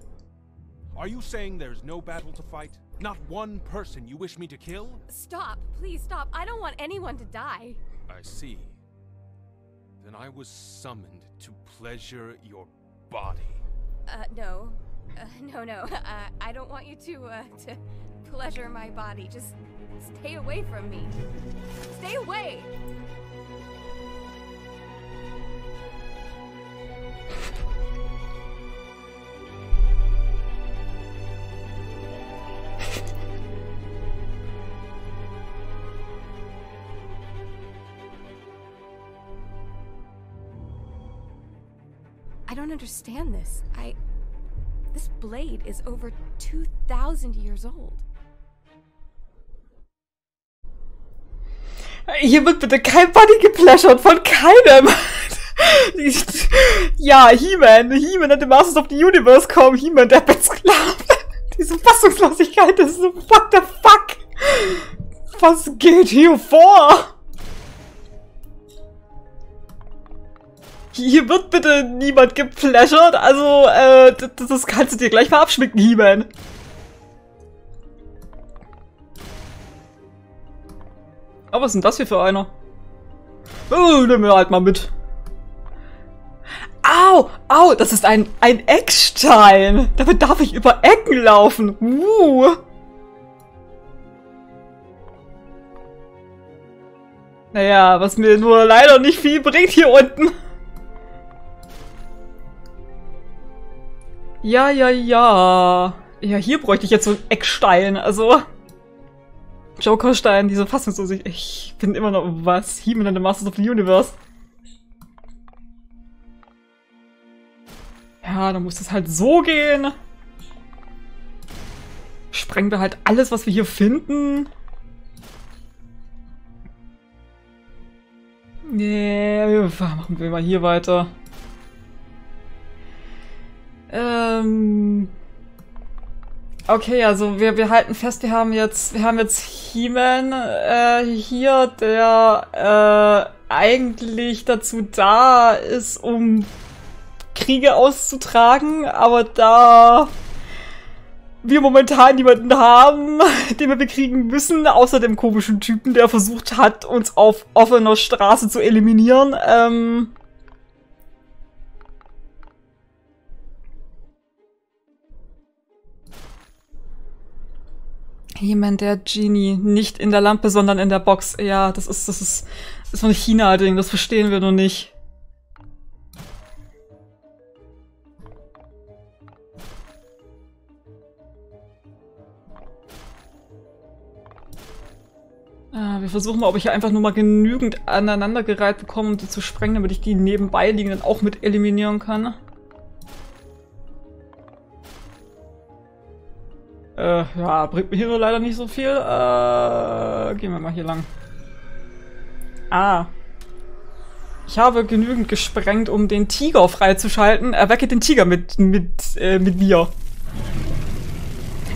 Are you saying there's no battle to fight? Not one person you wish me to kill?
Stop. Please stop. I don't want anyone to die.
I see. Then I was summoned to pleasure your body.
Uh, no. Uh, no, no. Uh, I don't want you to, uh, to pleasure my body. Just stay away from me. Stay away! I don't understand this. I. This blade is over 2,000 years old.
Hier wird bitte kein Buddy gepläschert von keinem. ja, He-Man, He-Man and the Masters of the Universe kommen, He-Man, der Bettsklave. Diese Fassungslosigkeit ist so, what the fuck? Was geht hier vor? Hier wird bitte niemand gepläschert, also, äh, das, das kannst du dir gleich mal abschminken, He-Man. Aber was ist denn das hier für einer? Oh, nimm mir halt mal mit. Au, au, das ist ein, ein Eckstein. Damit darf ich über Ecken laufen. Uh. Naja, was mir nur leider nicht viel bringt hier unten. Ja, ja, ja. Ja, hier bräuchte ich jetzt so einen Eckstein, also... Jokerstein, diese Fassungslosigkeit. Ich bin immer noch was. He-Man and the Masters of the Universe. Ja, dann muss das halt so gehen. Sprengen wir halt alles, was wir hier finden. Nee, machen wir mal hier weiter. Ähm... Okay, also wir, wir halten fest, wir haben jetzt, wir haben jetzt He-Man äh, hier, der äh, eigentlich dazu da ist, um Kriege auszutragen, aber da wir momentan niemanden haben, den wir bekriegen müssen, außer dem komischen Typen, der versucht hat, uns auf offener Straße zu eliminieren, ähm, Jemand, der Genie nicht in der Lampe, sondern in der Box. Ja, das ist, das ist, das ist so ein China-Ding, das verstehen wir noch nicht. Ah, wir versuchen mal, ob ich hier einfach nur mal genügend aneinandergereiht bekomme, um die zu sprengen, damit ich die nebenbei liegenden auch mit eliminieren kann. Äh, ja, bringt mir hier nur leider nicht so viel. Äh, gehen wir mal hier lang. Ah. Ich habe genügend gesprengt, um den Tiger freizuschalten. Erwecke den Tiger mit, mit, äh, mit mir.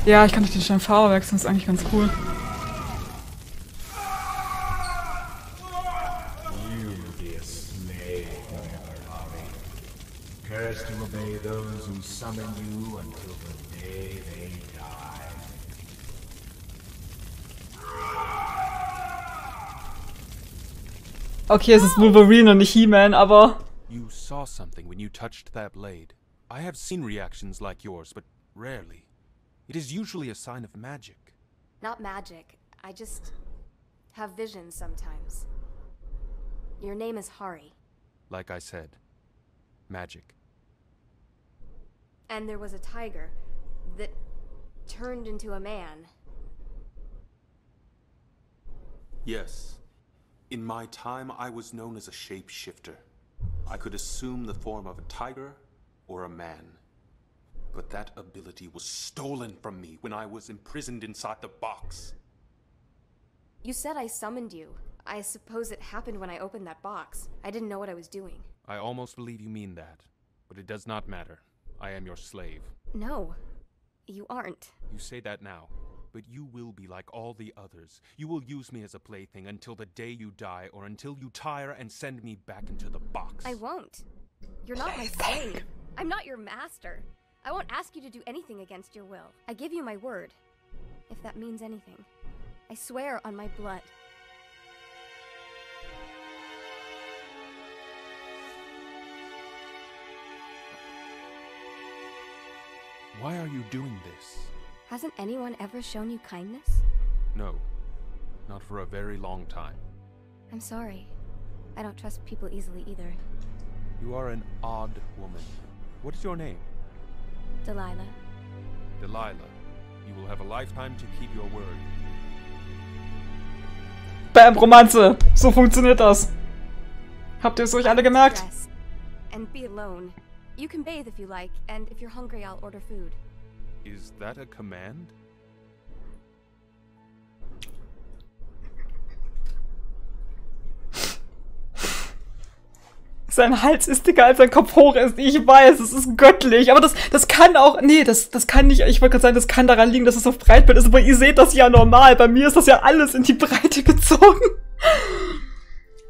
Ja, ich kann durch den Stein Farbe wechseln, ist eigentlich ganz cool.
Cursed to obey those who summon you
Okay, es ist Wolverine und nicht He-Man, aber...
You saw something when you touched that blade. I have seen reactions like yours, but rarely. It is usually a sign of magic.
Not magic. I just have visions sometimes. Your name is Hari,
Like I said, magic.
and there was a tiger that turned into a man.
Yes. In my time, I was known as a shapeshifter. I could assume the form of a tiger or a man. But that ability was stolen from me when I was imprisoned inside the box.
You said I summoned you. I suppose it happened when I opened that box. I didn't know what I was doing.
I almost believe you mean that, but it does not matter. I am your slave.
No, you aren't.
You say that now, but you will be like all the others. You will use me as a plaything until the day you die or until you tire and send me back into the box.
I won't. You're not my slave. I'm not your master. I won't ask you to do anything against your will. I give you my word. If that means anything. I swear on my blood.
Why are you doing this?
Hasn't anyone ever shown you kindness?
No, not for a very long time.
I'm sorry. I don't trust people easily either.
You are an odd woman. What is your name?
Delilah.
Delilah. You will have a lifetime to keep your word.
Bam, Romanze. So funktioniert das. Habt ihr es euch alle gemerkt?
And be alone. You can bathe if you like, and if you're hungry, I'll order food.
Is that a command?
Sein Hals ist dicker als sein Kopf hoch ist. Ich weiß, es ist göttlich. Aber das, das kann auch. Nee, das, das kann nicht. Ich wollte gerade sagen, das kann daran liegen, dass es auf Breitbild ist. Aber ihr seht das ja normal. Bei mir ist das ja alles in die Breite gezogen.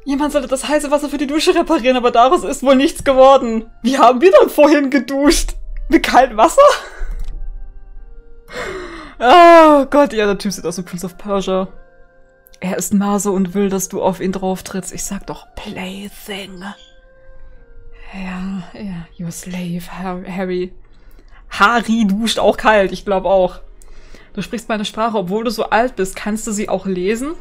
Jemand sollte das heiße Wasser für die Dusche reparieren, aber daraus ist wohl nichts geworden. Wie haben wir dann vorhin geduscht? Mit kaltem Wasser? Oh Gott, ja, der Typ sieht aus wie Prince of Persia. Er ist Mase und will, dass du auf ihn drauf trittst. Ich sag doch Plaything. Ja, ja, your slave, Har- Harry. Harry duscht auch kalt, ich glaube auch. Du sprichst meine Sprache, obwohl du so alt bist. Kannst du sie auch lesen?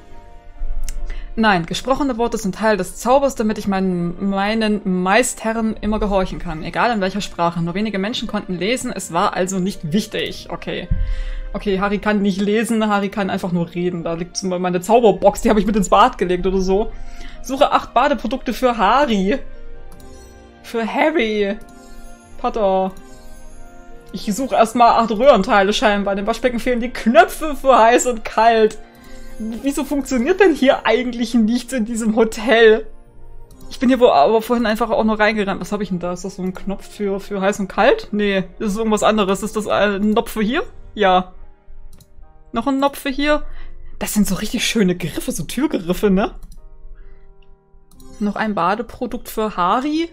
Nein, gesprochene Worte sind Teil des Zaubers, damit ich meinen, meinen Meistherren immer gehorchen kann. Egal in welcher Sprache. Nur wenige Menschen konnten lesen, es war also nicht wichtig. Okay. Okay, Harry kann nicht lesen, Harry kann einfach nur reden. Da liegt zum Beispiel meine Zauberbox, die habe ich mit ins Bad gelegt oder so. Suche acht Badeprodukte für Harry. Für Harry. Potter. Ich suche erstmal acht Röhrenteile scheinbar. Dem Waschbecken fehlen die Knöpfe für heiß und kalt. Wieso funktioniert denn hier eigentlich nichts in diesem Hotel? Ich bin hier wo, aber vorhin einfach auch nur reingerannt. Was habe ich denn da? Ist das so ein Knopf für, für heiß und kalt? Nee, das ist irgendwas anderes. Ist das ein Knopf für hier? Ja. Noch ein Knopf für hier? Das sind so richtig schöne Griffe, so Türgriffe, ne? Noch ein Badeprodukt für Harry?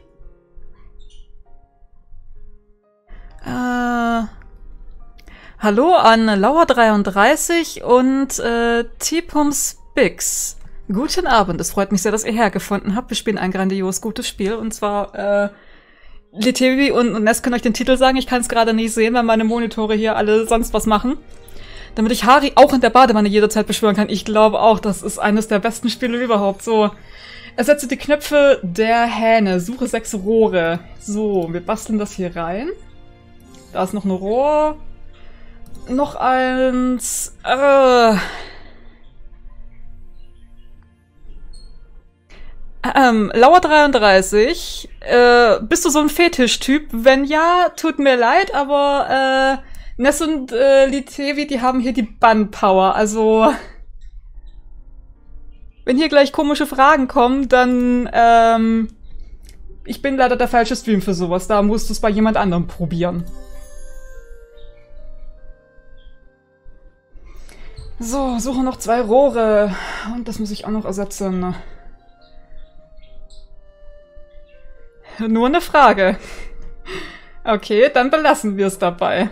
Äh. Hallo an Lauer33 und äh, T-Pumps Bix. Guten Abend, es freut mich sehr, dass ihr hergefunden habt. Wir spielen ein grandios gutes Spiel und zwar äh, Letevi und, und Ness können euch den Titel sagen. Ich kann es gerade nicht sehen, weil meine Monitore hier alle sonst was machen. Damit ich Harry auch in der Badewanne jederzeit beschwören kann. Ich glaube auch, das ist eines der besten Spiele überhaupt. So, ersetze die Knöpfe der Hähne. Suche sechs Rohre. So, wir basteln das hier rein. Da ist noch ein Rohr. Noch eins. Äh. Ähm, Lauer 33, äh, bist du so ein Fetischtyp? Wenn ja, tut mir leid, aber äh, Ness und äh, Litevi, die haben hier die Bannpower. Also, wenn hier gleich komische Fragen kommen, dann, ähm, ich bin leider der falsche Stream für sowas. Da musst du es bei jemand anderem probieren. So, suche noch zwei Rohre. Und das muss ich auch noch ersetzen. Nur eine Frage. Okay, dann belassen wir es dabei.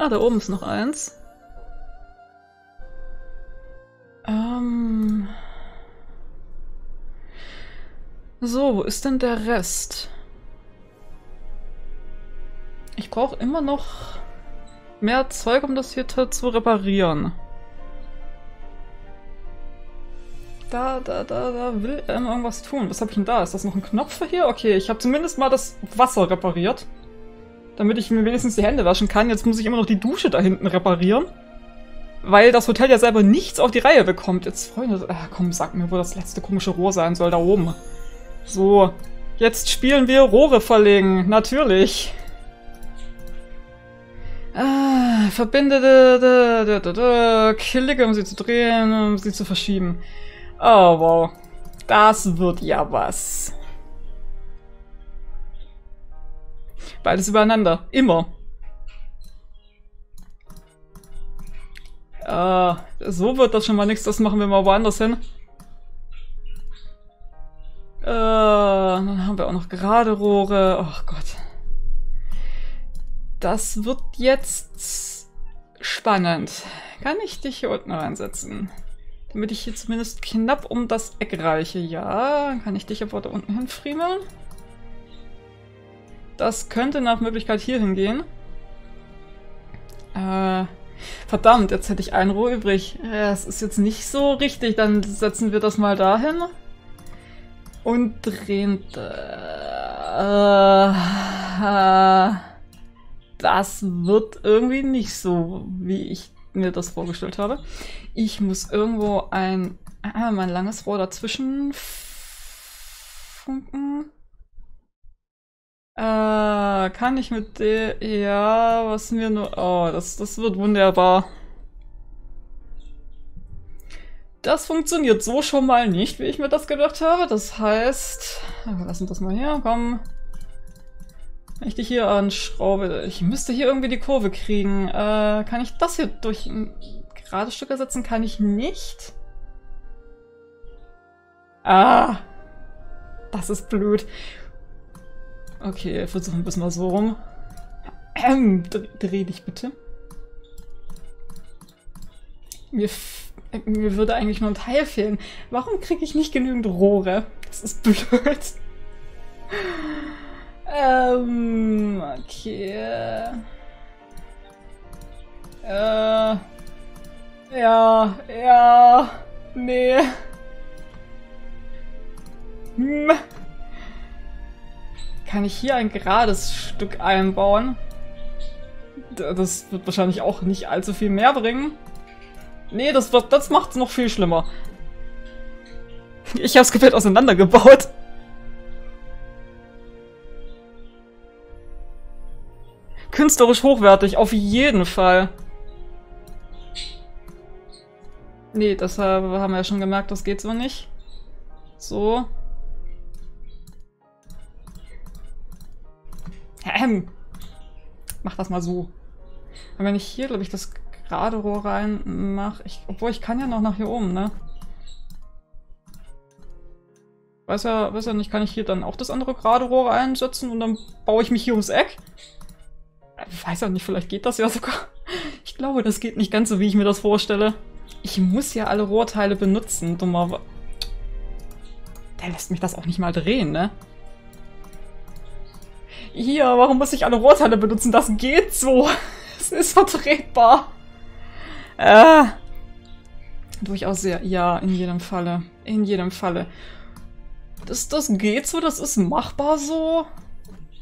Ah, da oben ist noch eins. Ähm. So, wo ist denn der Rest? Ich brauche immer noch mehr Zeug, um das hier zu reparieren. Da, da, da, da will er irgendwas tun. Was habe ich denn da? Ist das noch ein Knopf hier? Okay, ich habe zumindest mal das Wasser repariert. Damit ich mir wenigstens die Hände waschen kann. Jetzt muss ich immer noch die Dusche da hinten reparieren. Weil das Hotel ja selber nichts auf die Reihe bekommt. Jetzt, Freunde, ach, komm, sag mir, wo das letzte komische Rohr sein soll. Da oben. So, jetzt spielen wir Rohre verlegen. Natürlich. Ah, verbinde de, de, de, de, Klicke, um sie zu drehen, um sie zu verschieben. Oh, wow. Das wird ja was. Beides übereinander. Immer. Äh, so wird das schon mal nichts. Das machen wir mal woanders hin. Äh, dann haben wir auch noch gerade Rohre. Oh Gott. Das wird jetzt spannend. Kann ich dich hier unten reinsetzen? Damit ich hier zumindest knapp um das Eck reiche. Ja, kann ich dich aber da unten hinfriemeln. Das könnte nach Möglichkeit hier hingehen. Äh, verdammt, jetzt hätte ich ein Rohr übrig. Das ist jetzt nicht so richtig. Dann setzen wir das mal dahin. Und drehen... Äh, das wird irgendwie nicht so, wie ich mir das vorgestellt habe. Ich muss irgendwo ein, äh, mein langes Rohr dazwischen funken. Äh, kann ich mit der, ja, was mir nur, oh, das, das wird wunderbar. Das funktioniert so schon mal nicht, wie ich mir das gedacht habe. Das heißt, lassen das mal hier, komm. Wenn ich dich hier anschraube, ich müsste hier irgendwie die Kurve kriegen. Äh, kann ich das hier durch ein gerade Stück ersetzen? Kann ich nicht. Ah, das ist blöd. Okay, versuchen wir es mal so rum. Ähm, dreh dich bitte. Mir, mir würde eigentlich nur ein Teil fehlen. Warum kriege ich nicht genügend Rohre? Das ist blöd. Ähm, okay. Äh. Ja, ja. Nee. Hm. Kann ich hier ein gerades Stück einbauen? Das wird wahrscheinlich auch nicht allzu viel mehr bringen. Nee, das, das macht es noch viel schlimmer. Ich habe es komplett auseinandergebaut. Künstlerisch hochwertig, auf jeden Fall. Nee, das haben wir ja schon gemerkt, das geht so nicht. So. Ähm. Mach das mal so. Und wenn ich hier, glaube ich, das gerade Rohr reinmache, obwohl ich kann ja noch nach hier oben, ne? Weiß ja, weiß ja nicht, kann ich hier dann auch das andere gerade Rohr einsetzen und dann baue ich mich hier ums Eck? Weiß ja nicht, vielleicht geht das ja sogar. Ich glaube, das geht nicht ganz so, wie ich mir das vorstelle. Ich muss ja alle Rohrteile benutzen, dummer... Der lässt mich das auch nicht mal drehen, ne? Hier, warum muss ich alle Rohrteile benutzen? Das geht so. Es ist vertretbar. Äh. Durchaus sehr. Ja, in jedem Falle. In jedem Falle. Das, das geht so, das ist machbar so.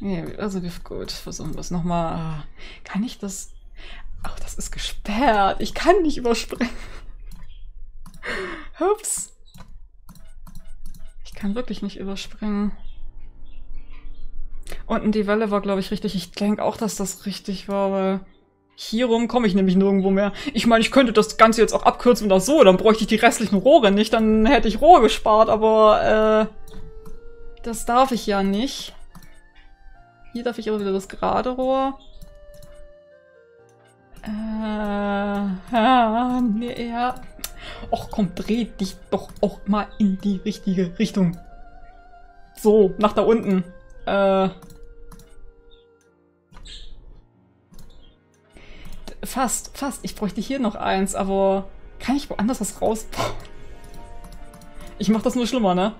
Nee, also gut, versuchen wir es nochmal. Kann ich das... Ach, das ist gesperrt. Ich kann nicht überspringen. Ups. Ich kann wirklich nicht überspringen. Unten die Welle war, glaube ich, richtig. Ich denke auch, dass das richtig war, weil hier rum komme ich nämlich nirgendwo mehr. Ich meine, ich könnte das Ganze jetzt auch abkürzen oder so, dann bräuchte ich die restlichen Rohre nicht, dann hätte ich Rohr gespart, aber äh, das darf ich ja nicht. Hier darf ich aber wieder das gerade Rohr. Äh, ja, nee, ja. Och komm, dreh dich doch auch mal in die richtige Richtung. So, nach da unten. Äh. Fast, fast. Ich bräuchte hier noch eins, aber kann ich woanders was rausbauen? Ich mach das nur schlimmer, ne?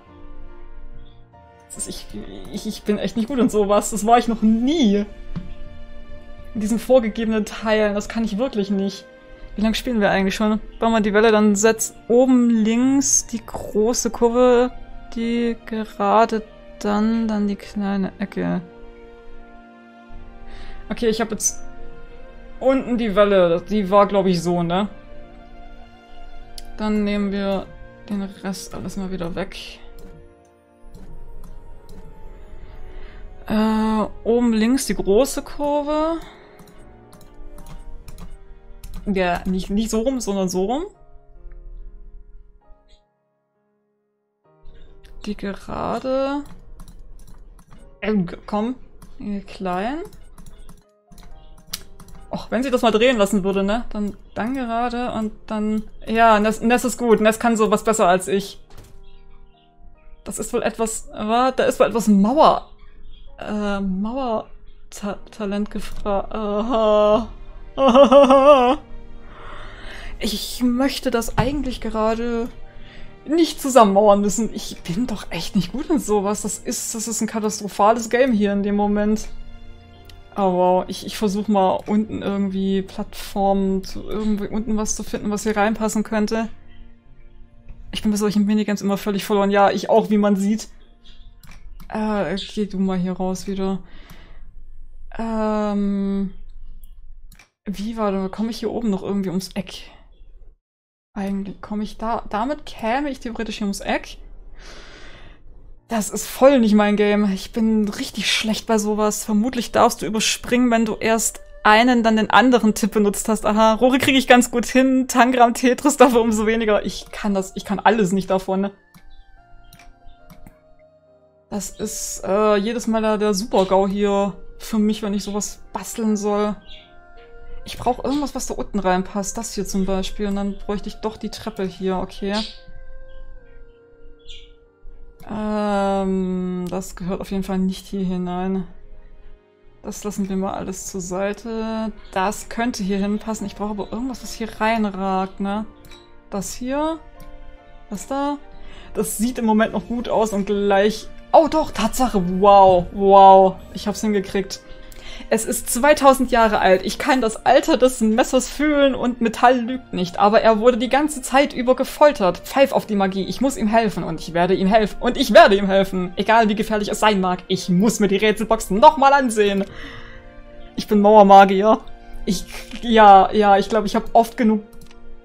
ich, ich, ich bin echt nicht gut in sowas. Das war ich noch nie. In diesen vorgegebenen Teilen. Das kann ich wirklich nicht. Wie lange spielen wir eigentlich schon? Bauen wir die Welle, dann setzt oben links die große Kurve, die gerade dann, dann die kleine Ecke. Okay, ich habe jetzt unten die Welle. Die war, glaube ich, so, ne? Dann nehmen wir den Rest alles mal wieder weg. Äh, oben links die große Kurve. Ja, nicht, nicht so rum, sondern so rum. Die gerade. Ähm, komm. Klein. Och, wenn sie das mal drehen lassen würde, ne? Dann, dann gerade und dann... Ja, Ness, Ness ist gut. Ness kann sowas besser als ich. Das ist wohl etwas... War, da ist wohl etwas Mauer... Äh, Mauer-Talent gefragt. Uh, ich möchte das eigentlich gerade nicht zusammenmauern müssen. Ich bin doch echt nicht gut in sowas. Das ist, das ist ein katastrophales Game hier in dem Moment. Aber ich, ich versuche mal unten irgendwie Plattformen, zu, irgendwie unten was zu finden, was hier reinpassen könnte. Ich bin bei solchen Minigames immer völlig verloren. Ja, ich auch, wie man sieht. Äh, geh du mal hier raus wieder. Ähm... Wie war da? Komme ich hier oben noch irgendwie ums Eck? Eigentlich komme ich da... Damit käme ich theoretisch hier ums Eck. Das ist voll nicht mein Game. Ich bin richtig schlecht bei sowas. Vermutlich darfst du überspringen, wenn du erst einen, dann den anderen Tipp benutzt hast. Aha, Rohre kriege ich ganz gut hin, Tangram, Tetris dafür umso weniger. Ich kann das, ich kann alles nicht davon. Das ist äh, jedes Mal der, der Super-GAU hier für mich, wenn ich sowas basteln soll. Ich brauche irgendwas, was da unten reinpasst. Das hier zum Beispiel. Und dann bräuchte ich doch die Treppe hier, okay. Ähm, das gehört auf jeden Fall nicht hier hinein. Das lassen wir mal alles zur Seite. Das könnte hier hinpassen. Ich brauche aber irgendwas, was hier reinragt, ne? Das hier. Was da? Das sieht im Moment noch gut aus und gleich... Oh doch, Tatsache. Wow, wow. Ich hab's hingekriegt. Es ist 2000 Jahre alt. Ich kann das Alter des Messers fühlen und Metall lügt nicht. Aber er wurde die ganze Zeit über gefoltert. Pfeif auf die Magie. Ich muss ihm helfen und ich werde ihm helfen und ich werde ihm helfen. Egal wie gefährlich es sein mag. Ich muss mir die Rätselbox nochmal ansehen. Ich bin Mauermagier. Ich, ja, ja, ich glaube, ich habe oft genug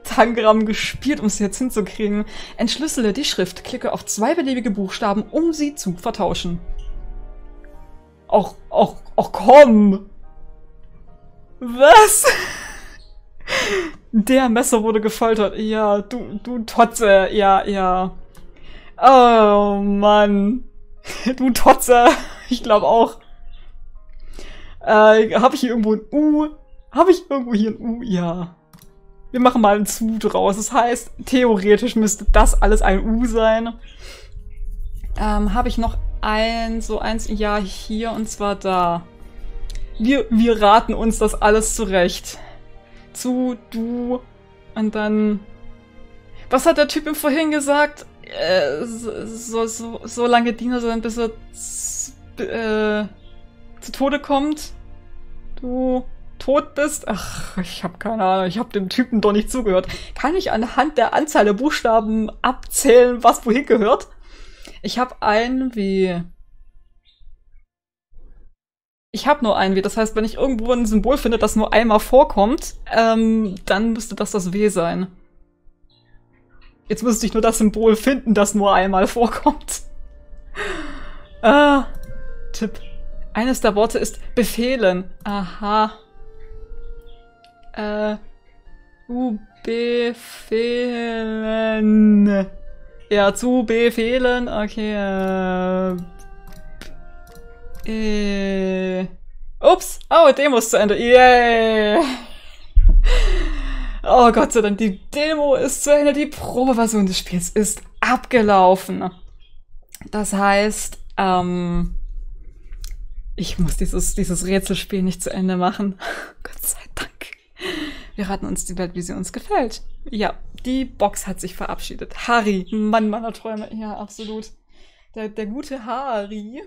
Tangram gespielt, um es jetzt hinzukriegen. Entschlüssele die Schrift. Klicke auf zwei beliebige Buchstaben, um sie zu vertauschen. Och, och, och komm! Was? Der Messer wurde gefoltert. Ja, du, du Totze. Ja, ja. Oh, Mann. Du Totze. Ich glaube auch. Äh, habe ich hier irgendwo ein U? Habe ich irgendwo hier ein U? Ja. Wir machen mal ein Zu draus. Das heißt, theoretisch müsste das alles ein U sein. Ähm, habe ich noch ein, so eins, ja, hier und zwar da. Wir, wir raten uns das alles zurecht. Zu, du und dann... Was hat der Typ ihm vorhin gesagt? Äh, so, so, so lange Diener sein, bis er äh, zu Tode kommt? Du tot bist? Ach, ich habe keine Ahnung. Ich habe dem Typen doch nicht zugehört. Kann ich anhand der Anzahl der Buchstaben abzählen, was wohin gehört? Ich habe ein W. Ich habe nur ein W. Das heißt, wenn ich irgendwo ein Symbol finde, das nur einmal vorkommt, ähm, dann müsste das das W sein. Jetzt müsste ich nur das Symbol finden, das nur einmal vorkommt. ah, Tipp. Eines der Worte ist befehlen. Aha. Äh, u befehlen. Ja, zu befehlen. Okay. Äh, äh. Ups. Oh, Demo ist zu Ende. Yay. Oh Gott sei Dank, die Demo ist zu Ende. Die Probeversion des Spiels ist abgelaufen. Das heißt, ähm, ich muss dieses, dieses Rätselspiel nicht zu Ende machen. Gott sei Dank. Wir raten uns die Welt, wie sie uns gefällt. Ja, die Box hat sich verabschiedet. Harry, Mann meiner Träume. Ja, absolut. Der, der gute Harry.